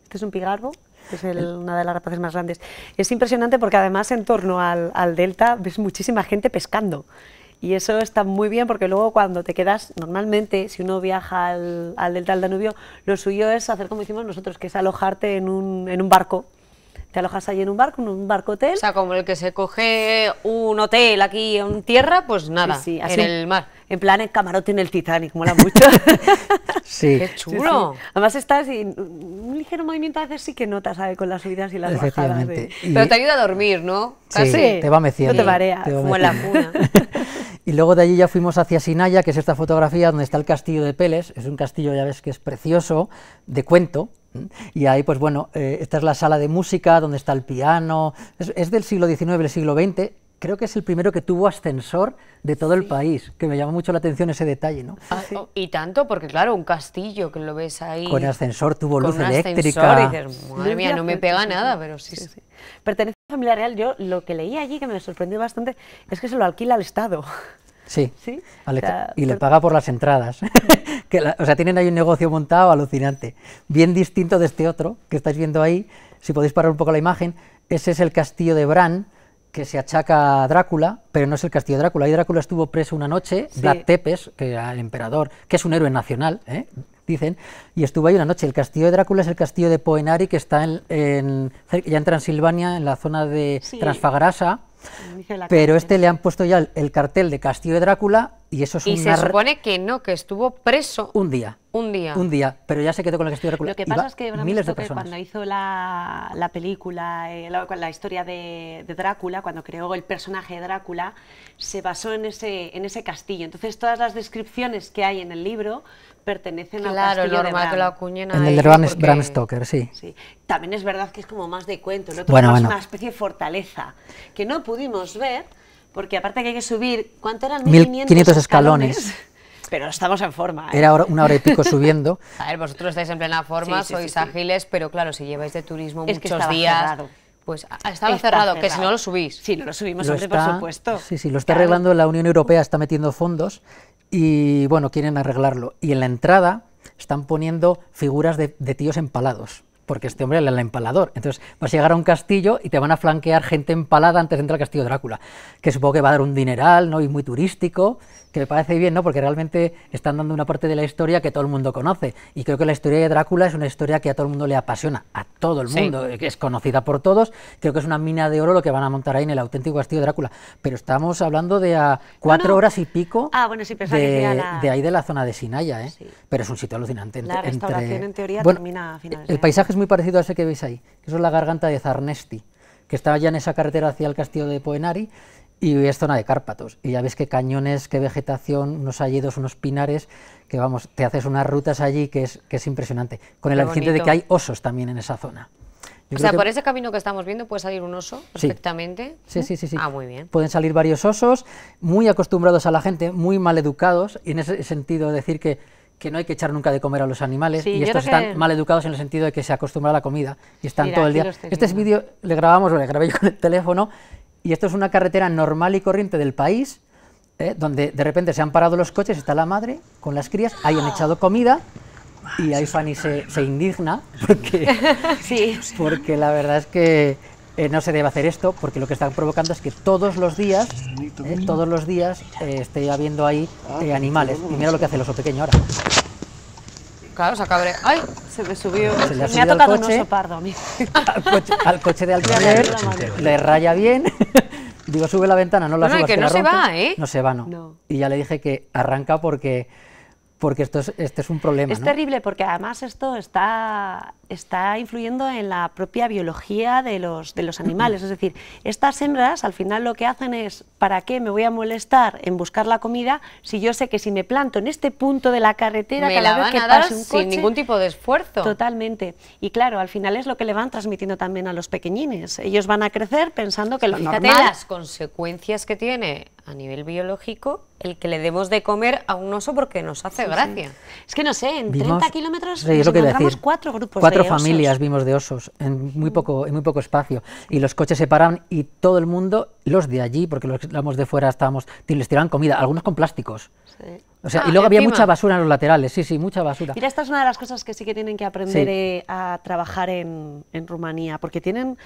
Este es un pigarbo, que es el- una de las rapaces más grandes. Es impresionante porque además en torno al, al delta ves muchísima gente pescando. Y eso está muy bien porque luego cuando te quedas, normalmente si uno viaja al, al delta del Danubio, lo suyo es hacer como hicimos nosotros, que es alojarte en un, en un barco te alojas ahí en un barco, en un barco hotel. O sea, como el que se coge un hotel aquí en tierra, pues nada, Sí, sí, en así, el mar. En plan, en camarote en el Titanic, mola mucho. <laughs> Sí. Qué chulo. Además estás y un ligero movimiento a veces sí que notas, ¿sabes? Con las subidas y las bajadas. Efectivamente. de- Y- Pero te ayuda a dormir, ¿no? Sí, Casi. te va meciendo. No te mareas. te va Como en la cuna. <laughs> Y luego de allí ya fuimos hacia Sinaya, que es esta fotografía donde está el castillo de Peles. Es un castillo, ya ves que es precioso, de cuento. Y ahí, pues bueno, eh, esta es la sala de música donde está el piano. Es, es del siglo XIX, del siglo XX. Creo que es el primero que tuvo ascensor de todo el país, que me llama mucho la atención ese detalle, ¿no? Ah, oh, y tanto, porque claro, un castillo que lo ves ahí. Con ascensor, tuvo con luz un eléctrica. ascensor y dices, madre mía, no me pega nada, pero sí. sí. Real. Yo lo que leí allí que me sorprendió bastante es que se lo alquila al Estado. Sí, <laughs> Sí, Ale- o sea, y le paga por las entradas. <laughs> que la- o sea, tienen ahí un negocio montado alucinante. Bien distinto de este otro que estáis viendo ahí. Si podéis parar un poco la imagen, ese es el castillo de Bran, que se achaca a Drácula, pero no es el castillo de Drácula. Ahí Drácula estuvo preso una noche, Sí. Vlad Tepes, que era el emperador, que es un héroe nacional, ¿eh? Dicen, y estuvo ahí una noche. El castillo de Drácula es el castillo de Poenari, que está en, en- ya en Transilvania, en la zona de Sí. Transfagrasa. Pero este le han puesto ya el, el cartel de Castillo de Drácula y eso es Y una se supone que no, que estuvo preso un día. un día. Un día, pero ya se quedó con el Castillo de Drácula. Lo que pasa es que miles de visto que personas. cuando hizo la, la película, eh, la, la historia de, de Drácula, cuando creó el personaje de Drácula, se basó en ese, en ese castillo. Entonces todas las descripciones que hay en el libro pertenecen al Claro, castillo de normal que Bram. lo acuñen En el de Bram, porque- Bram Stoker, sí. Sí. También es verdad que es como más de cuento, el otro Bueno, es bueno. una especie de fortaleza que no pudimos ver, porque aparte que hay que subir, ¿cuánto eran? 1500 escalones. <laughs> Pero estamos en forma. ¿eh? Era hora- una hora y pico subiendo. <laughs> A ver, vosotros estáis en plena forma, Sí, sí, sois sí, sí. ágiles, pero claro, si lleváis de turismo Es que muchos días, cerrado. pues ah, estaba Está cerrado, que si cerrado. no lo subís. Sí, lo subimos, Lo hombre, por está- supuesto. Sí, sí, lo está Claro. arreglando la Unión Europea, está metiendo fondos y bueno, quieren arreglarlo. Y en la entrada están poniendo figuras de, de tíos empalados, porque este hombre era el empalador. Entonces vas a llegar a un castillo y te van a flanquear gente empalada antes de entrar al castillo de Drácula, que supongo que va a dar un dineral, ¿no? Y muy turístico, que me parece bien, ¿no? Porque realmente están dando una parte de la historia que todo el mundo conoce. Y creo que la historia de Drácula es una historia que a todo el mundo le apasiona, a todo el Sí. mundo, que es conocida por todos. Creo que es una mina de oro lo que van a montar ahí en el auténtico castillo de Drácula. Pero estamos hablando de a cuatro no. horas y pico Ah, bueno, sí, que de, la- de ahí de la zona de Sinaya, ¿eh? Pero es un sitio alucinante. La entre- restauración, en teoría, Bueno, termina a finales El paisaje es muy parecido a ese que veis ahí, que eso es la garganta de Zarnesti, que está ya en esa carretera hacia el castillo de Poenari y es zona de Cárpatos. Y ya ves qué cañones, qué vegetación, unos hayedos, unos pinares, que vamos, te haces unas rutas allí que es, que es impresionante. Con el aliciente de que hay osos también en esa zona. Yo o sea, por ese camino que estamos viendo puede salir un oso Sí. perfectamente. Sí, sí, sí, sí. Ah, muy bien. Pueden salir varios osos, muy acostumbrados a la gente, muy mal educados, y en ese sentido decir que, que no hay que echar nunca de comer a los animales, Sí, y estos están que- mal educados en el sentido de que se acostumbran a la comida y están Mira, todo el día. Este es vídeo le grabamos, lo grabé yo con el teléfono, y esto es una carretera normal y corriente del país, ¿eh? donde de repente se han parado los coches, está la madre con las crías, ahí han echado comida, y ahí Fanny se, se indigna, porque, <laughs> Sí. porque la verdad es que eh, no se debe hacer esto, porque lo que están provocando es que todos los días, eh, todos los días eh, esté habiendo ahí animales. Y mira lo que hace el oso pequeño ahora. Claro, se acabre. ¡Ay! Se me subió. Se le ha me ha tocado un oso pardo a mí. Al coche, al coche de alquiler, le raya bien. <laughs> Digo, sube la ventana, no la No, subas, que que no la se va, ¿eh? No se va, no. No. Y ya le dije que arranca porque, porque esto es, este es un problema, Es ¿no? terrible porque además esto está, está influyendo en la propia biología de los, de los animales. Es decir, estas hembras al final lo que hacen es, ¿para qué me voy a molestar en buscar la comida si yo sé que si me planto en este punto de la carretera Me cada la vez van que a dar pase un sin coche, ningún tipo de esfuerzo. Totalmente. Y claro, al final es lo que le van transmitiendo también a los pequeñines. Ellos van a crecer pensando que lo Fíjate normal... las consecuencias que tiene a nivel biológico el que le demos de comer a un oso porque nos hace Sí, gracia. sí. Es que no sé, en Vimos- 30 kilómetros Sí, encontramos decir. cuatro grupos Cuatro de osos. familias vimos de osos en muy poco, en muy poco espacio. Y los coches se paraban y todo el mundo, los de allí, porque los, los de fuera estábamos, les tiraban comida, algunos con plásticos. O sea, Ah, y luego había mucha basura en los laterales, sí, sí, mucha basura. Mira, esta es una de las cosas que sí que tienen que aprender Sí. eh, a trabajar en, en Rumanía, porque tienen,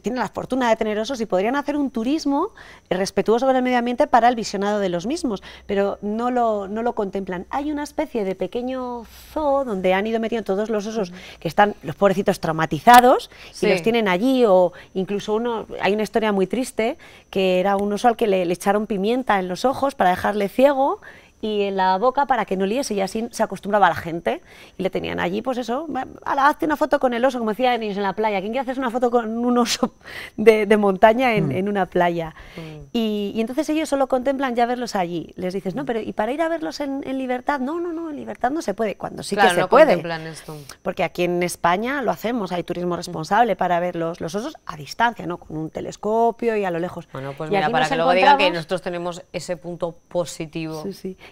tienen la fortuna de tener osos y podrían hacer un turismo respetuoso con el medio ambiente para el visionado de los mismos, pero no lo, no lo contemplan. Hay una especie de pequeño zoo donde han ido metiendo todos los osos que están, los pobrecitos, traumatizados Sí. y los tienen allí, o incluso uno, hay una historia muy triste que era un oso al que le, le echaron pimienta en los ojos para dejarle ciego y en la boca para que no liese y así se acostumbraba a la gente y le tenían allí pues eso, ala, hazte una foto con el oso como decían ellos en la playa, ¿quién quiere hacerse una foto con un oso de, de montaña en, Mm. en una playa? Y, y entonces ellos solo contemplan ya verlos allí, les dices, no, pero ¿y para ir a verlos en, en libertad? No, no, no, en libertad no se puede, cuando sí Claro, que se no puede. contemplan esto. Porque aquí en España lo hacemos, hay turismo responsable para ver los, los osos a distancia, ¿no? Con un telescopio y a lo lejos. Bueno, pues Y mira, para que luego digan que nosotros tenemos ese punto positivo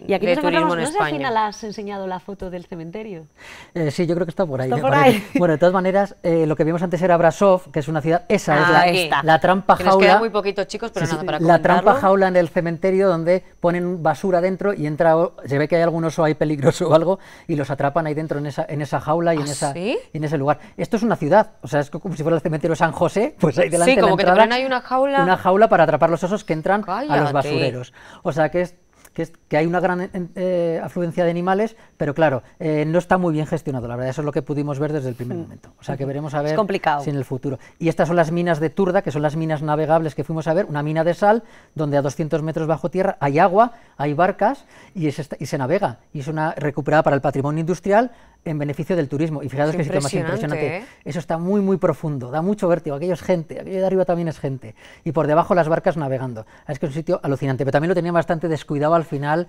Y aquí de nos turismo en no sé si al España. final has enseñado la foto del cementerio. Eh, sí, yo creo que está por ahí. Está por ahí. Bueno, de todas maneras, eh, lo que vimos antes era Brasov, que es una ciudad, esa es Ah, la, la trampa Que nos queda jaula. muy poquito, chicos, pero Sí, sí, nada, para la trampa jaula en el cementerio donde ponen basura dentro y entra, se ve que hay algún oso ahí peligroso o algo y los atrapan ahí dentro en esa, en esa jaula y en, ¿Ah, esa, sí? en ese lugar. Esto es una ciudad, o sea, es como si fuera el cementerio de San José, pues ahí delante Sí, de la como que te entrada, ponen ahí una jaula. Una jaula para atrapar los osos que entran a los basureros. O sea que es que, es- que hay una gran en- eh, afluencia de animales, pero claro, eh, no está muy bien gestionado, la verdad, eso es lo que pudimos ver desde el primer momento. O sea que veremos a Es ver si en el futuro. Y estas son las minas de Turda, que son las minas navegables que fuimos a ver, una mina de sal, donde a 200 metros bajo tierra hay agua, hay barcas y, es se navega. Y es una recuperada para el patrimonio industrial en beneficio del turismo. Y fijaros Qué que sitio más impresionante, impresionante. ¿eh? Eso está muy, muy profundo, da mucho vértigo. Aquello es gente, aquello de arriba también es gente. Y por debajo las barcas navegando. Es que es un sitio alucinante, pero también lo tenía bastante descuidado al final,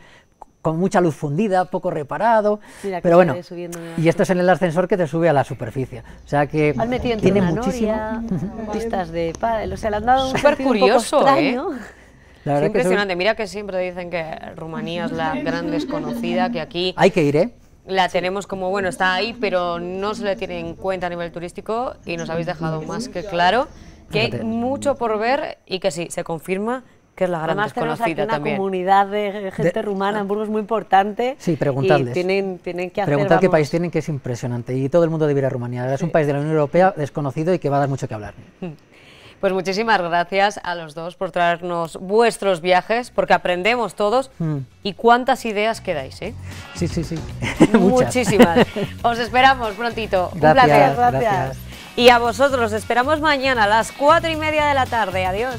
con mucha luz fundida, poco reparado. Mira que pero bueno, y esto es en el ascensor que te sube a la superficie. O sea que Han metido entre tiene una muchísimo. <laughs> pistas de pádel, o sea, le han dado <laughs> un Súper sentido un poco curioso, ¿eh? La Es verdad que impresionante. Mira que siempre dicen que Rumanía es la <laughs> gran desconocida, que aquí Hay que ir, ¿eh? la tenemos como, bueno, está ahí, pero no se le tiene en cuenta a nivel turístico y nos habéis dejado más que claro que hay mucho por ver y que sí, se confirma que es la gran Además tenemos aquí desconocida una también. comunidad de gente rumana en Burgos muy importante. Sí, preguntadles. Y tienen, tienen que hacer, Preguntad qué país tienen, que es impresionante. Y todo el mundo debe ir a Rumanía. Es un país de la Unión Europea desconocido y que va a dar mucho que hablar. <laughs> Pues muchísimas gracias a los dos por traernos vuestros viajes, porque aprendemos todos Mm. y cuántas ideas quedáis, ¿eh? Sí, sí, sí. <laughs> Muchísimas. <laughs> Os esperamos prontito. Un Gracias, placer. gracias. Y a vosotros os esperamos mañana a las cuatro y media de la tarde. Adiós.